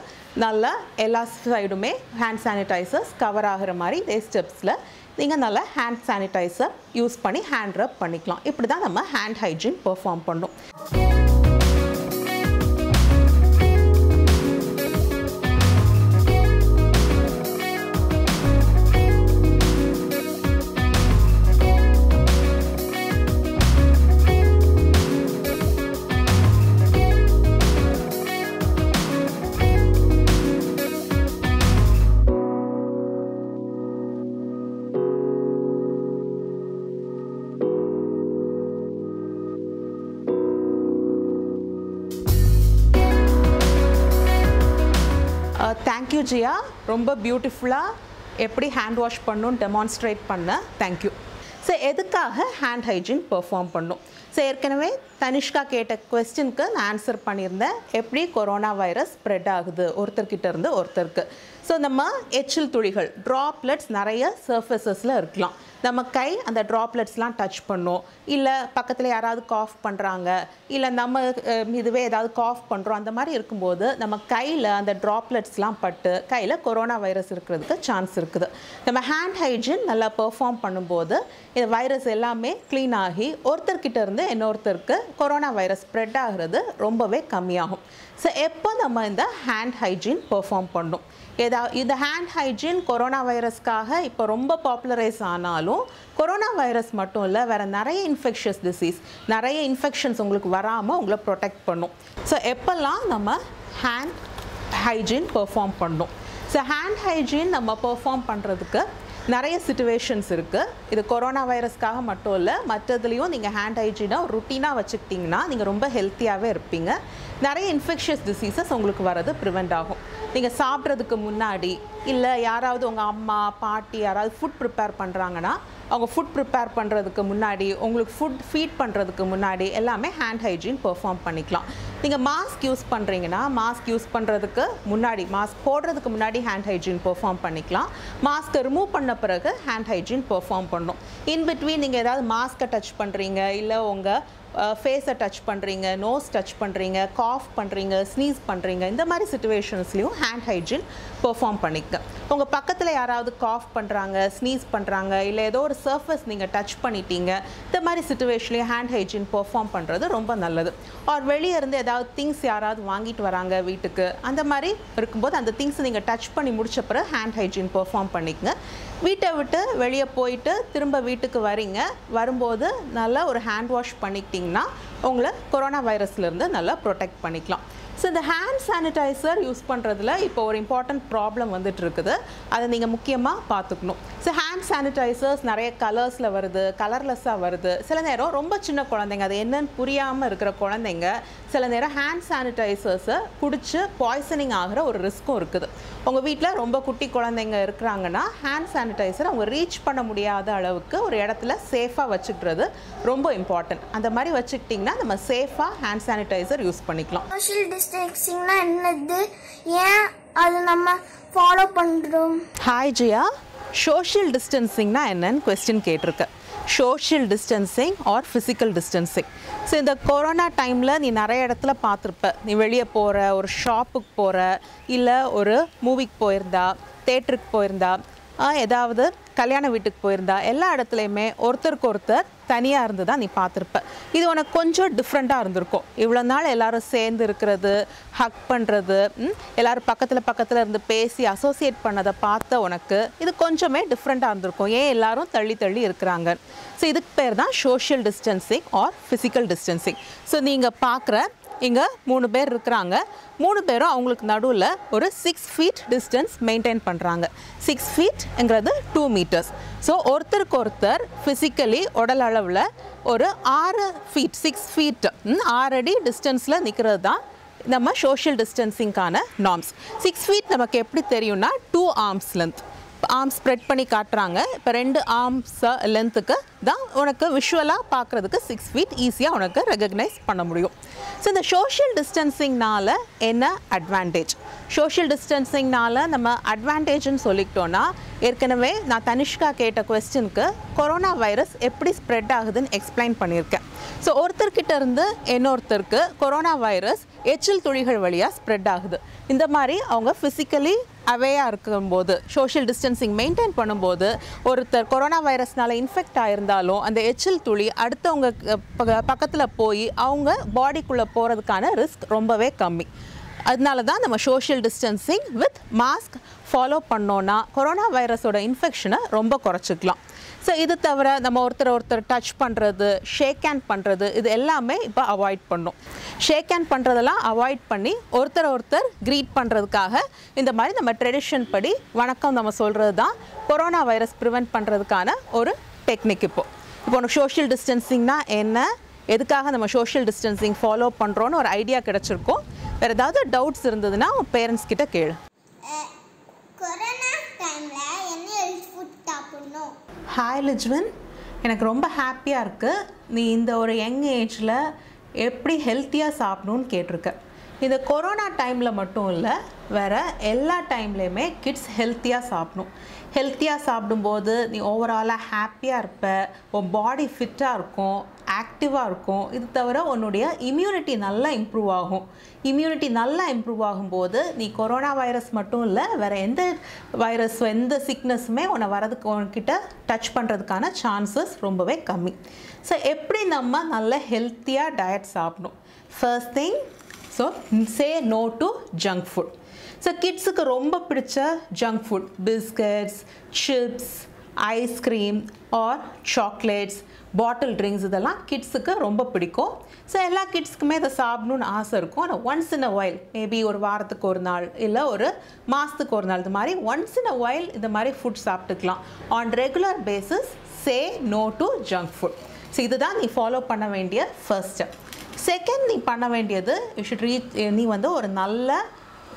நல்லா எல்லா சைடுமே ஹேண்ட் சானிடைசர்ஸ் கவர் ஆகிற மாதிரி இதே ஸ்டெப்ஸில் நீங்கள் நல்லா ஹேண்ட் சானிடைசர் யூஸ் பண்ணி ஹேண்ட் ரப் பண்ணிக்கலாம். இப்படி தான் நம்ம ஹேண்ட் ஹைஜீன் பெர்ஃபார்ம் பண்ணணும் தேங்க்யூ ஜியா ரொம்ப பியூட்டிஃபுல்லாக எப்படி ஹேண்ட் வாஷ் பண்ணணும்னு டெமான்ஸ்ட்ரேட் பண்ண. தேங்க்யூ ஸோ எதுக்காக ஹேண்ட் ஹைஜீன் பெர்ஃபார்ம் பண்ணும்? ஸோ ஏற்கனவே தனிஷ்கா கேட்ட கொஸ்டினுக்கு நான் ஆன்சர் பண்ணியிருந்தேன். எப்படி கொரோனா வைரஸ் ஸ்ப்ரெட் ஆகுது? ஒருத்தர்கிட்ட இருந்து ஒருத்தருக்கு. ஸோ நம்ம எச்சில் துளிகள் ட்ராப்லெட்ஸ் நிறைய சர்ஃபேசஸில் இருக்கலாம். நம்ம கை அந்த ட்ராப்லெட்ஸ்லாம் டச் பண்ணும். இல்லை பக்கத்தில் யாராவது காஃப் பண்ணுறாங்க இல்லை நம்ம இதுவே ஏதாவது காஃப் பண்ணுறோம் அந்த மாதிரி இருக்கும்போது நம்ம கையில் அந்த ட்ராப்லெட்ஸ்லாம் பட்டு கையில் கொரோனா வைரஸ் இருக்கிறதுக்கு சான்ஸ் இருக்குது. நம்ம ஹேண்ட் ஹைஜீன் நல்லா பெர்ஃபார்ம் பண்ணும்போது இந்த வைரஸ் எல்லாமே க்ளீன் ஆகி ஒருத்தர்கிட்ட இருந்து இன்னொருத்தருக்கு கொரோனா வைரஸ் ஸ்ப்ரெட் ஆகிறது ரொம்பவே கம்மியாகும். ஸோ எப்போ நம்ம இந்த ஹேண்ட் ஹைஜீன் பெர்ஃபார்ம் பண்ணும்? ஏதா இந்த ஹேண்ட் ஹைஜீன் கொரோனா வைரஸ்க்காக இப்போ ரொம்ப பாப்புலரைஸ் ஆனாலும் கொரோனா வைரஸ் மட்டும் இல்லை வேறு நிறைய இன்ஃபெக்ஷஸ் டிசீஸ் நிறைய இன்ஃபெக்ஷன்ஸ் உங்களுக்கு வராமல் உங்களை ப்ரொடெக்ட் பண்ணும். ஸோ எப்போல்லாம் நம்ம ஹேண்ட் ஹைஜீன் பெர்ஃபார்ம் பண்ணும்? ஸோ ஹேண்ட் ஹைஜீன் நம்ம பெர்ஃபார்ம் பண்ணுறதுக்கு நிறைய சுச்சுவேஷன்ஸ் இருக்குது இது கொரோனா வைரஸ்க்காக மட்டும் இல்லை மற்றதுலேயும் நீங்கள் ஹேண்ட் ஹைஜீனாக ருட்டீனாக வச்சுக்கிட்டிங்கன்னா நீங்கள் ரொம்ப ஹெல்த்தியாகவே இருப்பீங்க. நிறைய இன்ஃபெக்ஷியஸ் டிசீசஸ் உங்களுக்கு வரது ப்ரிவெண்ட் ஆகும். நீங்கள் சாப்பிட்றதுக்கு முன்னாடி இல்லை யாராவது உங்கள் அம்மா பாட்டி யாராவது ஃபுட் ப்ரிப்பேர் பண்ணுறாங்கன்னா அவங்க ஃபுட் ப்ரிப்பேர் பண்ணுறதுக்கு முன்னாடி உங்களுக்கு ஃபுட் ஃபீட் பண்ணுறதுக்கு முன்னாடி எல்லாமே ஹேண்ட் ஹைஜீன் பெர்ஃபார்ம் பண்ணிக்கலாம். நீங்கள் மாஸ்க் யூஸ் பண்ணுறீங்கன்னா மாஸ்க் யூஸ் பண்ணுறதுக்கு முன்னாடி மாஸ்க் போடுறதுக்கு முன்னாடி ஹேண்ட் ஹைஜீன் பெர்ஃபார்ம் பண்ணிக்கலாம். மாஸ்க்கை ரிமூவ் பண்ண பிறகு ஹேண்ட் ஹைஜீன் பெர்ஃபார்ம் பண்ணணும் இன் பிட்வீன் நீங்கள் ஏதாவது மாஸ்க்கை டச் பண்ணுறீங்க இல்லை உங்கள் ஃபேஸை டச் பண்ணுறீங்க நோஸ் டச் பண்ணுறீங்க காஃப் பண்ணுறீங்க ஸ்னீஸ் பண்ணுறீங்க இந்த மாதிரி சுச்சுவேஷன்ஸ்லையும் ஹேண்ட் ஹைஜீன் பெர்ஃபார்ம் பண்ணிக்க உங்கள் பக்கத்தில் யாராவது காஃப் பண்ணுறாங்க ஸ்னீஸ் பண்ணுறாங்க இல்லை ஏதோ ஒரு சர்ஃபஸ் நீங்கள் டச் பண்ணிட்டீங்க இந்த மாதிரி சுச்சுவேஷன்லேயும் ஹேண்ட் ஹைஜீன் பெர்ஃபார்ம் பண்ணுறது ரொம்ப நல்லது. ஆர் வெளியே இருந்து ஏதாவது திங்ஸ் யாராவது வாங்கிட்டு வராங்க வீட்டுக்கு அந்த மாதிரி இருக்கும்போது அந்த திங்ஸ் நீங்கள் டச் பண்ணி முடிச்ச பிறகு ஹேண்ட் ஹைஜீன் பெர்ஃபார்ம் பண்ணிக்கங்க. வீட்டை விட்டு வெளியே போயிட்டு திரும்ப வீட்டுக்கு வரீங்க. வரும்போது நல்லா ஒரு ஹேண்ட் வாஷ் பண்ணிக்கிட்டிங்கன்னா உங்களை கொரோனா வைரஸ்லேருந்து நல்லா ப்ரொடெக்ட் பண்ணிக்கலாம். ஸோ இந்த ஹேண்ட் சானிடைசர் யூஸ் பண்ணுறதுல இப்போ ஒரு இம்பார்ட்டண்ட் ப்ராப்ளம் வந்துட்டு இருக்குது அதை நீங்கள் முக்கியமாக பார்த்துக்கணும். ஸோ ஹேண்ட் சானிடைசர்ஸ் நிறைய கலர்ஸில் வருது கலர்லெஸ்ஸாக வருது. சில நேரம் ரொம்ப சின்ன குழந்தைங்க அது என்னன்னு புரியாமல் இருக்கிற குழந்தைங்க சில நேரம் ஹேண்ட் சானிடைசர்ஸை குடிச்சு பாய்சனிங் ஆகிற ஒரு ரிஸ்க்கும் இருக்குது. உங்கள் வீட்டில் ரொம்ப குட்டி குழந்தைங்க இருக்கிறாங்கன்னா ஹேண்ட் சானிடைசர் அவங்க ரீச் பண்ண முடியாத அளவுக்கு ஒரு இடத்துல சேஃபாக வச்சுக்கிறது ரொம்ப இம்பார்ட்டன்ட் அந்த மாதிரி வச்சுக்கிட்டிங்கன்னா நம்ம சேஃபாக ஹேண்ட் சானிடைசர் யூஸ் பண்ணிக்கலாம். சோஷியல் என்னது? ஏன் அது நம்ம ஃபாலோ பண்ணுறோம் ஹாய் ஜியா சோஷியல் டிஸ்டன்சிங்னா என்னன்னு கொஸ்டின் கேட்டிருக்க. Social distancing or physical distancing so இந்த கொரோனா டைமில் நீ நிறைய இடத்துல பார்த்துருப்ப. நீ வெளியே போகிற ஒரு ஷாப்புக்கு போகிற இல்லை ஒரு மூவிக்கு போயிருந்தா தேட்டருக்கு போயிருந்தா ஏதாவது கல்யாண வீட்டுக்கு போயிருந்தா எல்லா இடத்துலையுமே ஒருத்தருக்கு ஒருத்தர் தனியாக இருந்து தான் நீ பார்த்துருப்ப. இது உனக்கு கொஞ்சம் டிஃப்ரெண்ட்டாக இருந்திருக்கும். இவ்வளோ நாள் எல்லாரும் சேர்ந்து இருக்கிறது ஹக் பண்ணுறது எல்லோரும் பக்கத்தில் பக்கத்தில் இருந்து பேசி அசோசியேட் பண்ணதை பார்த்த உனக்கு இது கொஞ்சமே டிஃப்ரெண்ட்டாக இருந்திருக்கும். ஏன் எல்லாரும் தள்ளி தள்ளி இருக்கிறாங்க? ஸோ இதுக்கு பேர் தான் social distancing or physical distancing so நீங்கள் பார்க்குற இங்கே மூணு பேர் இருக்கிறாங்க. மூணு பேரும் அவங்களுக்கு நடுவில் ஒரு சிக்ஸ் ஃபீட் டிஸ்டன்ஸ் மெயின்டைன் பண்ணுறாங்க சிக்ஸ் ஃபீட்ங்கிறது டூ மீட்டர்ஸ் ஸோ ஒருத்தருக்கு ஒருத்தர் ஃபிசிக்கலி உடல் அளவில் ஒரு ஆறு ஃபீட் சிக்ஸ் ஃபீட் ஆறு அடி டிஸ்டன்ஸில் நிற்கிறது தான் நம்ம சோஷியல் டிஸ்டன்சிங்கான நார்ம்ஸ் சிக்ஸ் ஃபீட் நமக்கு எப்படி தெரியும்னா two arms length arm spread பண்ணி காட்டுறாங்க. இப்போ ரெண்டு ஆர்ம்ஸ் லென்த்துக்கு தான் உனக்கு விஷுவலாக பார்க்குறதுக்கு சிக்ஸ் ஃபீட் ஈஸியாக உனக்கு ரெகக்னைஸ் பண்ண முடியும். ஸோ இந்த சோஷியல் டிஸ்டன்சிங்னால என்ன அட்வான்டேஜ் சோஷியல் டிஸ்டன்சிங்னால நம்ம அட்வான்டேஜ்னு சொல்லிக்கிட்டோன்னா ஏற்கனவே நான் தனிஷ்கா கேட்ட கொஸ்டினுக்கு கொரோனா வைரஸ் எப்படி ஸ்ப்ரெட் ஆகுதுன்னு எக்ஸ்பிளைன் பண்ணியிருக்கேன். ஸோ ஒருத்தர்கிட்ட இருந்து இன்னொருத்தருக்கு கொரோனா வைரஸ் எச்சில் துளிகள் வழியாக ஸ்ப்ரெட் ஆகுது. இந்த மாதிரி அவங்க ஃபிசிக்கலி அவேயாக இருக்கும்போது சோஷியல் டிஸ்டன்சிங் மெயின்டைன் பண்ணும்போது ஒருத்தர் கொரோனா வைரஸ்னால் இன்ஃபெக்ட் ஆயிருந்தாலும் அந்த எச்சில் துளி அடுத்தவங்க பக்கத்தில் போய் அவங்க பாடிக்குள்ளே போகிறதுக்கான ரிஸ்க் ரொம்பவே கம்மி. அதனால தான் நம்ம social distancing with mask follow பண்ணோன்னா கொரோனா வைரஸோட இன்ஃபெக்ஷனை ரொம்ப குறைச்சிக்கலாம். ஸோ இது தவிர நம்ம ஒருத்தர் ஒருத்தர் டச் பண்ணுறது ஷேக் ஹேண்ட் பண்ணுறது இது எல்லாமே இப்போ அவாய்ட் பண்ணும். ஷேக் ஹேண்ட் பண்ணுறதெல்லாம் அவாய்ட் பண்ணி ஒருத்தர் ஒருத்தர் க்ரீட் பண்ணுறதுக்காக இந்த மாதிரி நம்ம ட்ரெடிஷன் படி வணக்கம் நம்ம சொல்கிறது தான் கொரோனா வைரஸ் ப்ரிவென்ட் பண்ணுறதுக்கான ஒரு டெக்னிக் இப்போது இப்போ உனக்கு சோஷியல் டிஸ்டன்சிங்னா என்ன? எதுக்காக நம்ம சோஷியல் டிஸ்டன்சிங் ஃபாலோ பண்ணுறோன்னு ஒரு ஐடியா கிடச்சிருக்கோம். வேறு ஏதாவது டவுட்ஸ் இருந்ததுன்னா உன் பேரண்ட்ஸ் கிட்ட கேளு. கொரோனா டைமில் என்ன ஹெல்த் ஃபுட் சாப்பிடணும்? ஹாய் லிஜ்வன் எனக்கு ரொம்ப ஹாப்பியாக இருக்குது நீ இந்த ஒரு யங் ஏஜில் எப்படி ஹெல்த்தியாக சாப்பிடணும்னு கேட்டிருக்க. இந்த கொரோனா டைமில் மட்டும் இல்லை வேறு எல்லா டைம்லேயுமே கிட்ஸ் ஹெல்த்தியாக சாப்பிடணும். ஹெல்த்தியாக சாப்பிடும்போது நீ ஓவராலாக ஹாப்பியாக இருப்ப உன் பாடி ஃபிட்டாக இருக்கும் ஆக்டிவாக இருக்கும். இது தவிர உன்னுடைய இம்யூனிட்டி நல்லா இம்ப்ரூவ் ஆகும். இம்யூனிட்டி நல்லா இம்ப்ரூவ் ஆகும்போது நீ கொரோனா வைரஸ் மட்டும் இல்லை வேறு எந்த வைரஸ் எந்த சிக்னஸுமே உன்னை வரதுக்கு உன்கிட்ட டச் பண்ணுறதுக்கான சான்சஸ் ரொம்பவே கம்மி. ஸோ எப்படி நம்ம நல்ல ஹெல்த்தியாக டயட் சாப்பிடணும்? First thing so say no to junk food so கிட்ஸுக்கு ரொம்ப பிடிச்ச junk food biscuits chips ice cream or chocolates bottle drinks இதெல்லாம் கிட்ஸுக்கு ரொம்ப பிடிக்கும். ஸோ எல்லா கிட்ஸுக்குமே இதை சாப்பிடணுன்னு ஆசை இருக்கும். ஆனால் once in a while maybe ஒரு வாரத்துக்கு ஒரு நாள் இல்லை ஒரு மாதத்துக்கு ஒரு நாள் இது மாதிரி ஒன்ஸ் இன் அ வைல் இந்த மாதிரி ஃபுட் சாப்பிட்டுக்கலாம். On regular basis say no to junk food so இதுதான் நீ ஃபாலோ பண்ண வேண்டிய ஃபர்ஸ்ட் ஸ்டெப் செகண்ட் நீ பண்ண வேண்டியது யூ ஷுட் ரீச் நீ வந்து ஒரு நல்ல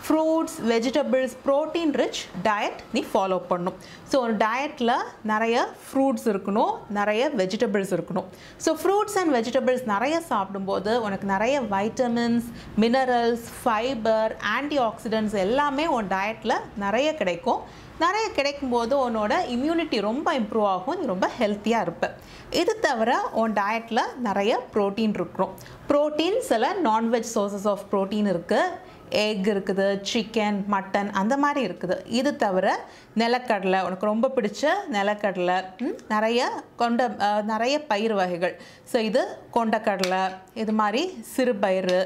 fruits vegetables protein rich diet நீ ஃபாலோ பண்ணும். ஸோ ஒரு டயட்டில் நிறைய ஃப்ரூட்ஸ் இருக்கணும் நிறைய வெஜிடபிள்ஸ் இருக்கணும். ஸோ ஃப்ரூட்ஸ் அண்ட் வெஜிடபிள்ஸ் நிறைய சாப்பிடும்போது உனக்கு நிறைய vitamins minerals fibre anti oxidants எல்லாமே உன் டயட்டில் நிறைய கிடைக்கும். நிறைய கிடைக்கும்போது உன்னோட இம்யூனிட்டி ரொம்ப இம்ப்ரூவ் ஆகும் நீ ரொம்ப ஹெல்த்தியாக இருப்ப. இது தவிர உன் டயட்டில் நிறைய ப்ரோட்டீன் இருக்கணும். ப்ரோட்டீன் சில non veg sources of protein இருக்குது எக் இருக்குது சிக்கன் மட்டன் அந்த மாதிரி இருக்குது. இது தவிர நிலக்கடலை உனக்கு ரொம்ப பிடிச்ச நிலக்கடலை நிறைய கொண்ட நிறைய பயிர் வகைகள். ஸோ இது கொண்டக்கடலை இது மாதிரி சிறுபயிறு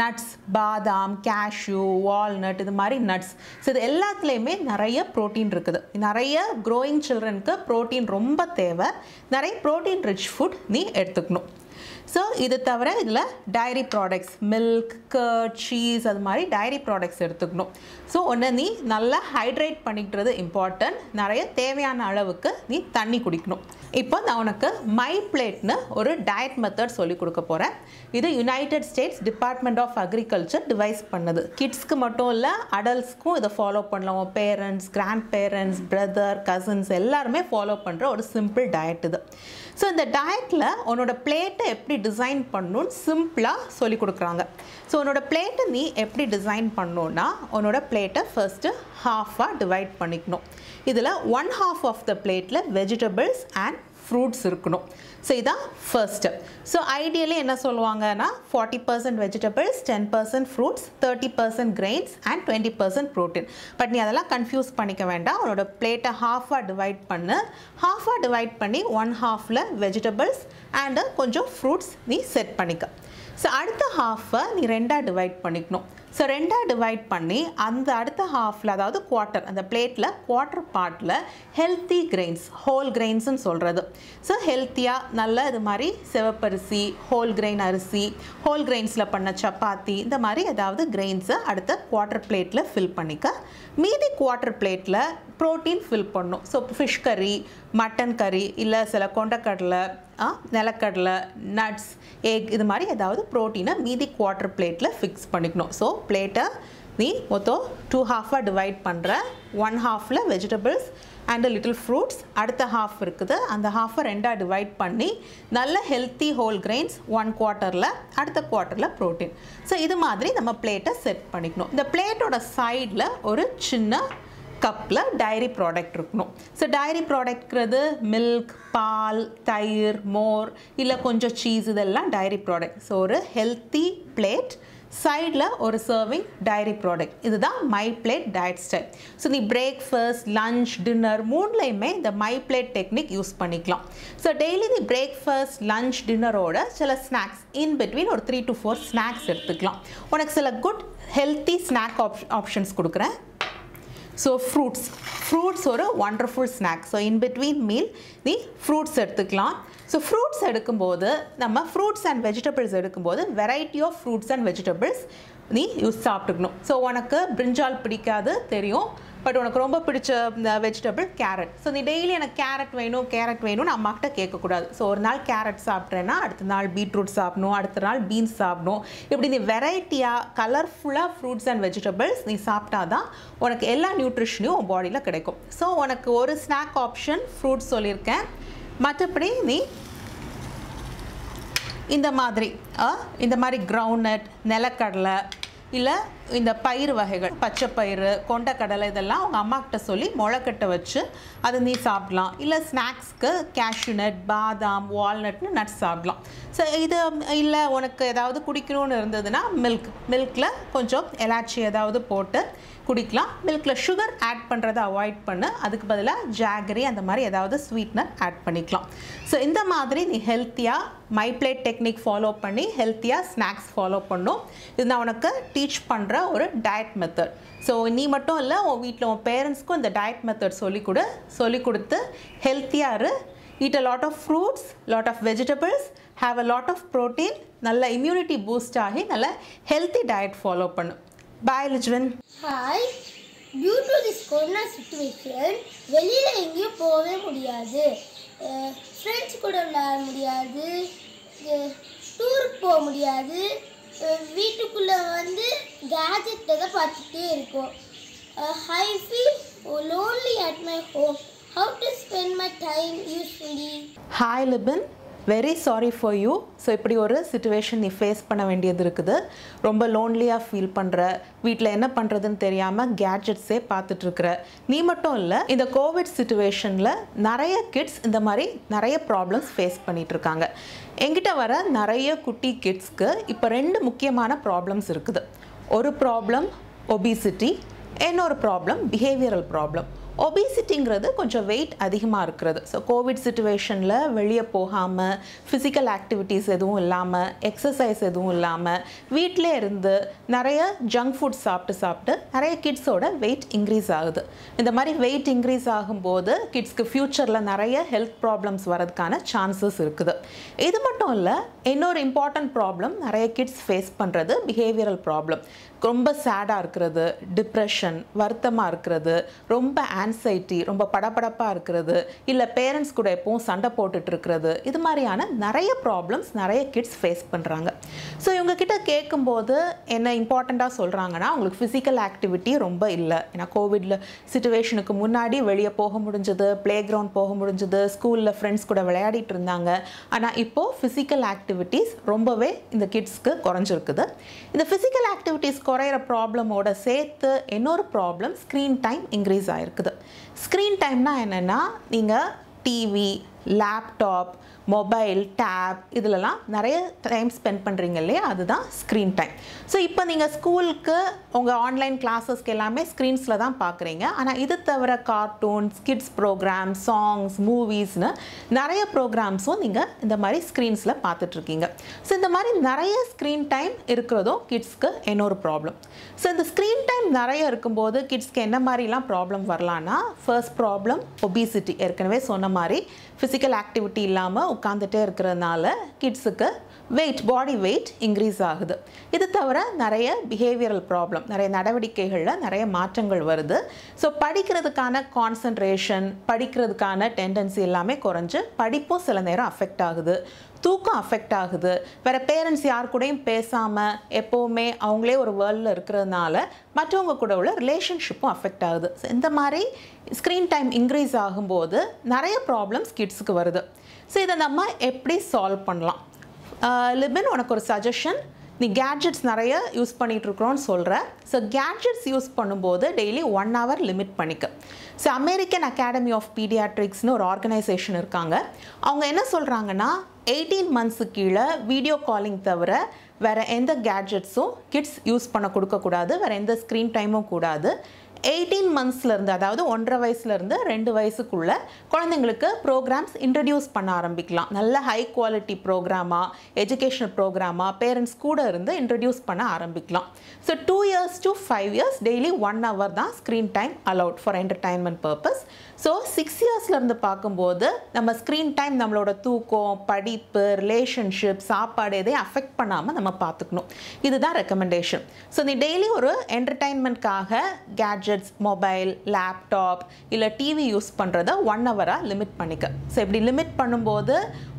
நட்ஸ் பாதாம் கேஷ்யூ வால்நட் இது மாதிரி நட்ஸ் ஸோ இது எல்லாத்துலேயுமே நிறைய ப்ரோட்டீன் இருக்குது. நிறைய க்ரோயிங் சில்ட்ரனுக்கு ப்ரோட்டீன் ரொம்ப தேவை. நிறைய ப்ரோட்டீன் ரிச் ஃபுட் நீ எடுத்துக்கணும். ஸோ இது தவிர இதில் dairy products milk curd cheese அது மாதிரி டைரி ப்ராடக்ட்ஸ் எடுத்துக்கணும். ஸோ ஒன்று நீ நல்லா ஹைட்ரேட் பண்ணிக்கிறது இம்பார்ட்டன்ட் நிறைய தேவையான அளவுக்கு நீ தண்ணி குடிக்கணும். இப்போ நான் உனக்கு மை பிளேட்னு ஒரு டயட் மெத்தட் சொல்லி கொடுக்க போகிறேன் இது United States department of agriculture devise பண்ணது. கிட்ஸ்க்கு மட்டும் இல்லை அடல்ட்ஸ்க்கும் இதை ஃபாலோ பண்ணலாம். Parents grandparents brother cousins எல்லாருமே ஃபாலோ பண்ணுற ஒரு சிம்பிள் டயட் இது. ஸோ இந்த டயட்டில் உன்னோட பிளேட்டை எப்படி டிசைன் பண்ணணும்னு சிம்பிளாக சொல்லி கொடுக்குறாங்க. ஸோ உன்னோட பிளேட்டை நீ எப்படி டிசைன் பண்ணணுன்னா உன்னோட பிளேட்டை ஃபர்ஸ்ட்டு ஹாஃபாக டிவைட் பண்ணிக்கணும். இதில் ஒன் ஹாஃப் ஆஃப் த பிளேட்டில் வெஜிடபிள்ஸ் அண்ட் ஃப்ரூட்ஸ் இருக்கணும். ஸோ இதான் ஃபர்ஸ்ட்டு ஸோ ஐடியலி என்ன சொல்லுவாங்கன்னா forty percent vegetables ten percent fruits thirty percent grains and twenty percent protein but நீ அதெல்லாம் கன்ஃபியூஸ் பண்ணிக்க வேண்டாம். உன்னோட பிளேட்டை ஹாஃபாக டிவைட் பண்ணு. ஹாஃபாக டிவைட் பண்ணி ஒன் ஹாஃபில் வெஜிடபிள்ஸ் அண்டு கொஞ்சம் ஃப்ரூட்ஸ் நீ செட் பண்ணிக்க. ஸோ அடுத்த ஹாஃபை நீ ரெண்டாக டிவைட் பண்ணிக்கணும். ஸோ ரெண்டாக டிவைட் பண்ணி அந்த அடுத்த ஹாஃபில் அதாவது குவார்ட்டர் அந்த பிளேட்டில் குவார்ட்டர் பார்ட்டில் ஹெல்த்தி கிரெயின்ஸ் ஹோல் கிரெயின்ஸ்னு சொல்கிறது ஸோ ஹெல்த்தியாக நல்ல இது மாதிரி சிவப்பரிசி ஹோல் கிரெயின் அரிசி ஹோல் கிரெயின்ஸில் பண்ண சப்பாத்தி இந்த மாதிரி ஏதாவது கிரெயின்ஸை அடுத்த குவார்ட்டர் பிளேட்டில் ஃபில் பண்ணிக்க. மீதி குவார்ட்டர் பிளேட்டில் ப்ரோட்டீன் ஃபில் பண்ணும். ஸோ ஃபிஷ் கறி மட்டன் கறி இல்லை சில கொண்டக்கடலை நிலக்கடலை நட்ஸ் எக் இது மாதிரி ஏதாவது ப்ரோட்டீனை மீதி குவார்ட்டர் பிளேட்டில் ஃபிக்ஸ் பண்ணிக்கணும். ஸோ பிளேட்டை நீ மொத்தம் டூ ஹாஃபாக டிவைட் பண்ணுற ஒன் ஹாஃபில் வெஜிடபிள்ஸ் அண்ட் லிட்டில் ஃப்ரூட்ஸ் அடுத்த ஹாஃப் இருக்குது. அந்த ஹாஃபை ரெண்டாக டிவைட் பண்ணி நல்ல ஹெல்த்தி ஹோல் கிரெயின்ஸ் ஒன் குவார்ட்டரில் அடுத்த குவார்ட்டரில் ப்ரோட்டீன் ஸோ இது மாதிரி நம்ம பிளேட்டை செட் பண்ணிக்கணும். இந்த பிளேட்டோட சைடில் ஒரு சின்ன கப்பில் டைரி ப்ராடக்ட் இருக்கணும். ஸோ டைரி ப்ராடக்ட்ங்கிறது மில்க் பால் தயிர் மோர் இல்லை கொஞ்சம் சீஸ் இதெல்லாம் டைரி ப்ராடக்ட் ஸோ ஒரு ஹெல்த்தி பிளேட் சைடில் ஒரு சர்விங் டைரி ப்ராடக்ட் இதுதான் my plate diet style so நீ பிரேக்ஃபாஸ்ட் லஞ்ச் டின்னர் மூணுலையுமே இந்த மை பிளேட் டெக்னிக் யூஸ் பண்ணிக்கலாம். ஸோ டெய்லி நீ பிரேக்ஃபாஸ்ட் லஞ்ச் டின்னரோட சில ஸ்நாக்ஸ் இன் பிட்வீன் ஒரு த்ரீ டு ஃபோர் ஸ்நாக்ஸ் எடுத்துக்கலாம். உனக்கு சில குட் ஹெல்த்தி ஸ்நாக் ஆப்ஷன்ஸ் கொடுக்குறேன். ஸோ ஃப்ரூட்ஸ் ஃப்ரூட்ஸ் ஒரு wonderful snack so in between meal நீ ஃப்ரூட்ஸ் எடுத்துக்கலாம். ஸோ ஃப்ரூட்ஸ் எடுக்கும்போது நம்ம ஃப்ரூட்ஸ் அண்ட் வெஜிடபிள்ஸ் எடுக்கும்போது variety of fruits and vegetables நீ யூஸ் சாப்பிட்டுக்கணும். ஸோ உனக்கு பிரிஞ்சால் பிடிக்காது தெரியும். பட் உனக்கு ரொம்ப பிடிச்ச இந்த வெஜிடபிள் கேரட் ஸோ நீ டெய்லி எனக்கு கேரட் வேணும் கேரட் வேணும்னு அம்மாக்கிட்ட கேட்கக்கூடாது. ஸோ ஒரு நாள் கேரட் சாப்பிட்றேன்னா அடுத்த நாள் பீட்ரூட் சாப்பிடணும் அடுத்த நாள் பீன்ஸ் சாப்பிடணும். இப்படி நீ வெரைட்டியாக கலர்ஃபுல்லாக ஃப்ரூட்ஸ் அண்ட் வெஜிடபிள்ஸ் நீ சாப்பிட்டா தான் உனக்கு எல்லா நியூட்ரிஷனையும் உன் பாடியில் கிடைக்கும். ஸோ உனக்கு ஒரு ஸ்நாக் ஆப்ஷன் ஃப்ரூட்ஸ் சொல்லியிருக்கேன். மற்றபடி நீ இந்த மாதிரி இந்த மாதிரி கிரவுண்ட்நட் நிலக்கடலை இல்லை இந்த பயிர் வகைகள் பச்சை பயிறு கொண்டக்கடலை இதெல்லாம் அவங்க அம்மாக்கிட்ட சொல்லி முளைக்கட்டை வச்சு அதை நீ சாப்பிடலாம். இல்லை ஸ்நாக்ஸ்க்கு கேஷ்யூ நட் பாதாம் வால்நட்னு நட்ஸ் சாப்பிடலாம். ஸோ இது இல்லை உனக்கு ஏதாவது குடிக்கணும்னு இருந்ததுன்னா மில்க் மில்கில் கொஞ்சம் எலாச்சி ஏதாவது போட்டு குடிக்கலாம். மில்கில் சுகர் ஆட் பண்ணுறதை அவாய்ட் பண்ணு. அதுக்கு பதிலாக ஜாகரி அந்த மாதிரி ஏதாவது ஸ்வீட்னர் ஆட் பண்ணிக்கலாம். ஸோ இந்த மாதிரி நீ ஹெல்த்தியாக மை பிளேட் டெக்னிக் ஃபாலோ பண்ணி ஹெல்த்தியாக ஸ்நாக்ஸ் ஃபாலோ பண்ணும். இது நான் உனக்கு டீச் பண்ணுற ஒரு டயட் மெத்தட் ஸோ நீ மட்டும் இல்லை உன் வீட்டில் உன் பேரண்ட்ஸ்க்கும் இந்த டயட் மெத்தட் சொல்லிக் கொடு. சொல்லிக் கொடுத்து ஹெல்த்தியாக இரு. Eat a lot of fruits lot of vegetables have a lot of protein நல்ல இம்யூனிட்டி பூஸ்ட் ஆகி நல்ல ஹெல்த்தி டயட் ஃபாலோ பண்ணு. Bye Lijwan hi due to this corona situation வெளியில் எங்கேயும் போகவே முடியாது. ஃப்ரெண்ட்ஸ் கூட விளையாட முடியாது. டூருக்கு போக முடியாது. வீட்டுக்குள்ள வந்து கேஜெட்டை தான் பார்த்துட்டே இருக்கோம் I feel lonely at my home how to spend my time usefully hi Libin very sorry for you so இப்படி ஒரு சுச்சுவேஷன் நீ ஃபேஸ் பண்ண வேண்டியது இருக்குது. ரொம்ப லோன்லியாக ஃபீல் பண்ணுற வீட்டில் என்ன பண்ணுறதுன்னு தெரியாமல் கேட்ஜெட்ஸே பார்த்துட்ருக்குற. நீ மட்டும் இல்லை இந்த கோவிட் சுச்சுவேஷனில் நிறைய கிட்ஸ் இந்த மாதிரி நிறைய ப்ராப்ளம்ஸ் ஃபேஸ் பண்ணிகிட்ருக்காங்க என்கிட்ட வர நிறைய குட்டி கிட்ஸ்க்கு இப்போ ரெண்டு முக்கியமான ப்ராப்ளம்ஸ் இருக்குது. ஒரு ப்ராப்ளம் ஒபிசிட்டி இன்னொரு ப்ராப்ளம் பிஹேவியரல் ப்ராப்ளம் ஒபேசிட்டிங்கிறது கொஞ்சம் வெயிட் அதிகமாக இருக்கிறது. ஸோ கோவிட் சுச்சுவேஷனில் வெளியே போகாமல் ஃபிசிக்கல் ஆக்டிவிட்டீஸ் எதுவும் இல்லாமல் எக்ஸசைஸ் எதுவும் இல்லாமல் வீட்டிலே இருந்து நிறைய ஜங்க் ஃபுட் சாப்பிட்டு சாப்பிட்டு நிறைய கிட்ஸோட வெயிட் இன்க்ரீஸ் ஆகுது. இந்த மாதிரி வெயிட் இன்க்ரீஸ் ஆகும்போது கிட்ஸ்க்கு ஃப்யூச்சரில் நிறைய ஹெல்த் ப்ராப்ளம்ஸ் வரதுக்கான சான்சஸ் இருக்குது. இது மட்டும் இல்லை இன்னொரு இம்பார்ட்டன்ட் ப்ராப்ளம் நிறைய கிட்ஸ் ஃபேஸ் பண்ணுறது பிஹேவியரல் ப்ராப்ளம் ரொம்ப சேடாக இருக்கிறது டிப்ரெஷன் வருத்தமாக இருக்கிறது ரொம்ப ஆன்சைட்டி ரொம்ப படபடப்பாக இருக்கிறது இல்லை பேரண்ட்ஸ் கூட எப்பவும் சண்டை போட்டுட்டு இருக்கிறது இது மாதிரியான நிறைய ப்ராப்ளம்ஸ் நிறைய கிட்ஸ் ஃபேஸ் பண்ணுறாங்க ஸோ இவங்க கிட்ட கேட்கும்போது என்ன இம்பார்ட்டண்ட்டாக சொல்கிறாங்கன்னா உங்களுக்கு ஃபிசிக்கல் ஆக்டிவிட்டி ரொம்ப இல்லை. ஏன்னா கோவிடில் சுச்சுவேஷனுக்கு முன்னாடி வெளியே போக முடிஞ்சது ப்ளே கிரவுண்ட் போக முடிஞ்சது ஸ்கூலில் ஃப்ரெண்ட்ஸ் கூட விளையாடிட்டு இருந்தாங்க. ஆனால் இப்போது ஃபிசிக்கல் ஆக்டிவிட்டீஸ் ரொம்பவே இந்த கிட்ஸ்க்கு குறைஞ்சிருக்குது. இந்த ஃபிசிக்கல் ஆக்டிவிட்டீஸ் குறையிற ப்ராப்ளமோட சேர்த்து இன்னொரு ப்ராப்ளம் ஸ்க்ரீன் டைம் இன்க்ரீஸ் ஆகிருக்குது ஸ்க்ரீன் டைம்னா என்னென்னா நீங்கள் டிவி லேப்டாப் மொபைல் டேப் இதிலலாம் நிறைய டைம் ஸ்பெண்ட் பண்ணுறீங்க இல்லையா? அதுதான் ஸ்க்ரீன் டைம் ஸோ இப்போ நீங்கள் ஸ்கூலுக்கு உங்கள் ஆன்லைன் கிளாஸஸ்க்கு எல்லாமே ஸ்க்ரீன்ஸில் தான் பார்க்குறீங்க ஆனால் இது தவிர கார்ட்டூன்ஸ் கிட்ஸ் ப்ரோக்ராம் சாங்ஸ் மூவிஸ்னு நிறைய ப்ரோக்ராம்ஸும் நீங்கள் இந்த மாதிரி ஸ்க்ரீன்ஸில் பார்த்துட்ருக்கீங்க ஸோ இந்த மாதிரி நிறைய ஸ்க்ரீன் டைம் இருக்கிறதும் கிட்ஸ்க்கு இன்னொரு ப்ராப்ளம் ஸோ இந்த ஸ்க்ரீன் டைம் நிறைய இருக்கும்போது கிட்ஸ்க்கு என்ன மாதிரிலாம் ப்ராப்ளம் வரலான்னா ஃபர்ஸ்ட் ப்ராப்ளம் ஒபிசிட்டி ஏற்கனவே சொன்ன மாதிரி ஃபிசிக்கல் ஆக்டிவிட்டி இல்லாமல் உட்காந்துட்டே இருக்கிறதுனால கிட்ஸுக்கு வெயிட் பாடி வெயிட் இன்க்ரீஸ் ஆகுது. இது தவிர நிறைய பிஹேவியரல் ப்ராப்ளம் நிறைய நடவடிக்கைகளில் நிறைய மாற்றங்கள் வருது. ஸோ படிக்கிறதுக்கான கான்சன்ட்ரேஷன் படிக்கிறதுக்கான டெண்டன்சி எல்லாமே குறைஞ்சு படிப்பும் சில நேரம் அஃபெக்ட் ஆகுது. தூக்கம் அஃபெக்ட் ஆகுது. வேறு பேரண்ட்ஸ் யார் கூடயும் பேசாமல் எப்போவுமே அவங்களே ஒரு வேர்ல்டில் இருக்கிறதுனால மற்றவங்க கூட உள்ள ரிலேஷன்ஷிப்பும் அஃபெக்ட் ஆகுது. இந்த மாதிரி ஸ்க்ரீன் டைம் இன்க்ரீஸ் ஆகும்போது நிறைய ப்ராப்ளம்ஸ் கிட்ஸுக்கு வருது. ஸோ இதை நம்ம எப்படி சால்வ் பண்ணலாம்? லிபின் உனக்கு ஒரு சஜஷன் நீ கேட்ஜெட்ஸ் நிறைய யூஸ் பண்ணிகிட்ருக்குறோன்னு சொல்கிற ஸோ கேட்ஜெட்ஸ் யூஸ் பண்ணும்போது டெய்லி ஒன் ஹவர் லிமிட் பண்ணிக்க. ஸோ அமெரிக்கன் அகாடமி ஆஃப் பீடியாட்ரிக்ஸ்னு ஒரு ஆர்கனைசேஷன் இருக்காங்க. அவங்க என்ன சொல்கிறாங்கன்னா எயிட்டீன் மந்த்ஸு கீழே வீடியோ காலிங் தவிர வேறு எந்த கேட்ஜெட்ஸும் கிட்ஸ் யூஸ் பண்ண கொடுக்கக்கூடாது. வேறு எந்த ஸ்க்ரீன் டைமும் கூடாது. எயிட்டீன் மந்த்ஸ்லேருந்து அதாவது ஒன்றரை வயசுலேருந்து ரெண்டு வயசுக்குள்ள குழந்தைங்களுக்கு ப்ரோக்ராம்ஸ் இன்ட்ரடியூஸ் பண்ண ஆரம்பிக்கலாம். நல்ல ஹை குவாலிட்டி ப்ரோக்ராமாக எஜுகேஷனல் ப்ரோக்ராமாக பேரண்ட்ஸ் கூட இருந்து இன்ட்ரடியூஸ் பண்ண ஆரம்பிக்கலாம். So two years to five years daily one hour தான் screen time allowed for entertainment purpose so six இயர்ஸ்லேருந்து பார்க்கும்போது நம்ம ஸ்க்ரீன் டைம் நம்மளோட தூக்கம் படிப்பு ரிலேஷன்ஷிப் சாப்பாடு எதையும் அஃபெக்ட் பண்ணாமல் நம்ம பார்த்துக்கணும். இதுதான் ரெக்கமெண்டேஷன் ஸோ நீ டெய்லி ஒரு என்டர்டைன்மெண்ட்காக கேட்ஜெட்ஸ் மொபைல் லேப்டாப் இல்லை டிவி யூஸ் பண்ணுறத ஒன் ஹவராக லிமிட் பண்ணிக்க. ஸோ இப்படி லிமிட் பண்ணும்போது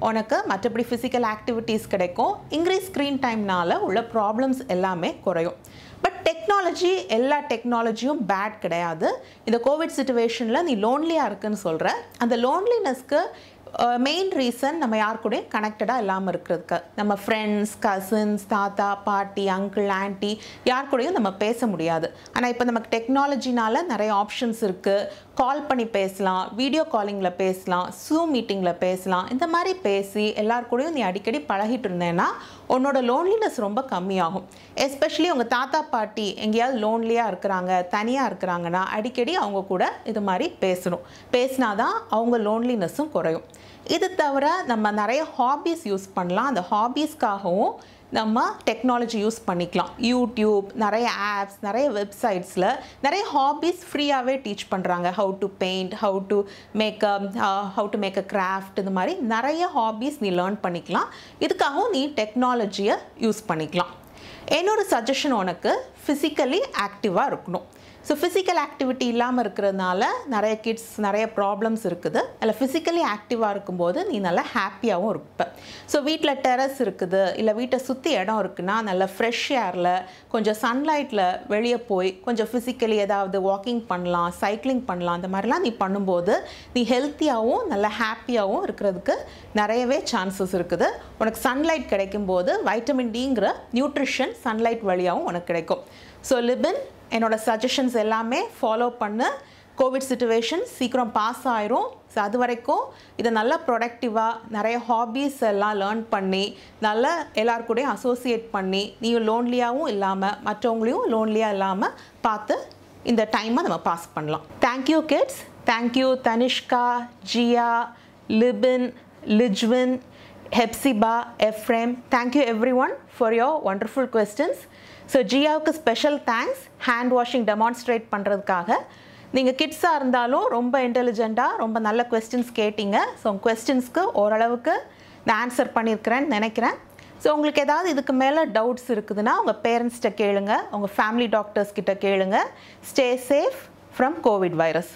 உனக்கு மற்றபடி ஃபிசிக்கல் ஆக்டிவிட்டீஸ் கிடைக்கும். இன்க்ரீஸ் ஸ்க்ரீன் டைம்னால உள்ள ப்ராப்ளம்ஸ் எல்லாமே குறையும். பட் டெக்னாலஜி எல்லா டெக்னாலஜியும் பேட் கிடையாது. இந்த கோவிட் சுச்சுவேஷனில் நீ லோன்லியாக இருக்குன்னு சொல்கிற அந்த லோன்லினஸ்க்கு மெயின் ரீசன் நம்ம யார் கூட கனெக்டடாக இல்லாமல் இருக்கிறதுக்கு. நம்ம ஃப்ரெண்ட்ஸ் கசின்ஸ் தாத்தா பாட்டி அங்கிள் ஆன்ட்டி யார் கூடயும் நம்ம பேச முடியாது. ஆனால் இப்போ நமக்கு டெக்னாலஜினால் நிறைய ஆப்ஷன்ஸ் இருக்குது கால் பண்ணி பேசலாம் வீடியோ காலிங்கில் பேசலாம் ஜூம் மீட்டிங்கில் பேசலாம். இந்த மாதிரி பேசி எல்லார் கூடயும் நீ அடிக்கடி பழகிட்டு இருந்தேன்னா உன்னோட லோன்லினஸ் ரொம்ப கம்மியாகும். எஸ்பெஷலி உங்கள் தாத்தா பாட்டி எங்கேயாவது லோன்லியாக இருக்கிறாங்க தனியாக இருக்கிறாங்கன்னா அடிக்கடி அவங்க கூட இது மாதிரி பேசணும். பேசினாதான் அவங்க லோன்லினஸும் குறையும். இது தவிர நம்ம நிறைய ஹாபீஸ் யூஸ் பண்ணலாம். அந்த ஹாபீஸ்க்காகவும் நம்ம டெக்னாலஜி யூஸ் பண்ணிக்கலாம். யூடியூப் நிறைய ஆப்ஸ் நிறைய வெப்சைட்ஸில் நிறைய ஹாபீஸ் ஃப்ரீயாகவே டீச் பண்ணுறாங்க how to paint how to make how to make a craft இந்த மாதிரி நிறைய ஹாபீஸ் நீ லேர்ன் பண்ணிக்கலாம். இதுக்காகவும் நீ டெக்னாலஜியை யூஸ் பண்ணிக்கலாம். என்னோட சஜஷன் உனக்கு ஃபிசிக்கலி ஆக்டிவாக இருக்கணும். ஸோ ஃபிசிக்கல் ஆக்டிவிட்டி இல்லாமல் இருக்கிறதுனால நிறைய கிட்ஸ் நிறைய ப்ராப்ளம்ஸ் இருக்குது. அதில் ஃபிசிக்கலி ஆக்டிவாக இருக்கும்போது நீ நல்லா ஹாப்பியாகவும் இருப்ப. ஸோ வீட்டில் டெரஸ் இருக்குது. இல்லை வீட்டை சுற்றி இடம் இருக்குன்னா நல்ல ஃப்ரெஷ் ஏரில் கொஞ்சம் சன்லைட்டில் வெளியே போய் கொஞ்சம் ஃபிசிக்கலி ஏதாவது வாக்கிங் பண்ணலாம் சைக்கிளிங் பண்ணலாம் அந்த மாதிரிலாம் நீ பண்ணும்போது நீ ஹெல்த்தியாகவும் நல்ல ஹாப்பியாகவும் இருக்கிறதுக்கு நிறையவே சான்சஸ் இருக்குது. உனக்கு சன்லைட் கிடைக்கும்போது வைட்டமின் டிங்கிற நியூட்ரிஷன் சன்லைட் வழியாகவும் உனக்கு கிடைக்கும். ஸோ லிபின் என்னோடய சஜஷன்ஸ் எல்லாமே ஃபாலோ பண்ணு. கோவிட் சுச்சுவேஷன் சீக்கிரம் பாஸ் ஆயிரும். ஸோ அது வரைக்கும் இதை நல்லா ப்ரொடக்டிவாக நிறைய ஹாபீஸ் எல்லாம் லேர்ன் பண்ணி நல்லா எல்லாருக்கூடையும் அசோசியேட் பண்ணி நீயும் லோன்லியாகவும் இல்லாமல் மற்றவங்களையும் லோன்லியாக இல்லாமல் பார்த்து இந்த டைமை நம்ம பாஸ் பண்ணலாம். Thank you kids thank you Tanishka Jiya Libin Lijvin Hephzibah Ephraim. Thank you everyone for your wonderful questions so ஜியாவுக்கு special thanks hand washing demonstrate பண்ணுறதுக்காக நீங்கள் கிட்ஸாக இருந்தாலும் ரொம்ப இன்டெலிஜெண்ட்டாக ரொம்ப நல்ல கொஸ்டின்ஸ் கேட்டிங்க. ஸோ உங்கள் கொஸ்டின்ஸ்க்கு ஓரளவுக்கு நான் ஆன்சர் பண்ணியிருக்கிறேன்னு நினைக்கிறேன். ஸோ உங்களுக்கு ஏதாவது இதுக்கு மேலே டவுட்ஸ் இருக்குதுன்னா உங்கள் பேரண்ட்ஸ்கிட்ட கேளுங்க. உங்கள் ஃபேமிலி டாக்டர்ஸ் கிட்ட கேளுங்க. Stay safe from Covid virus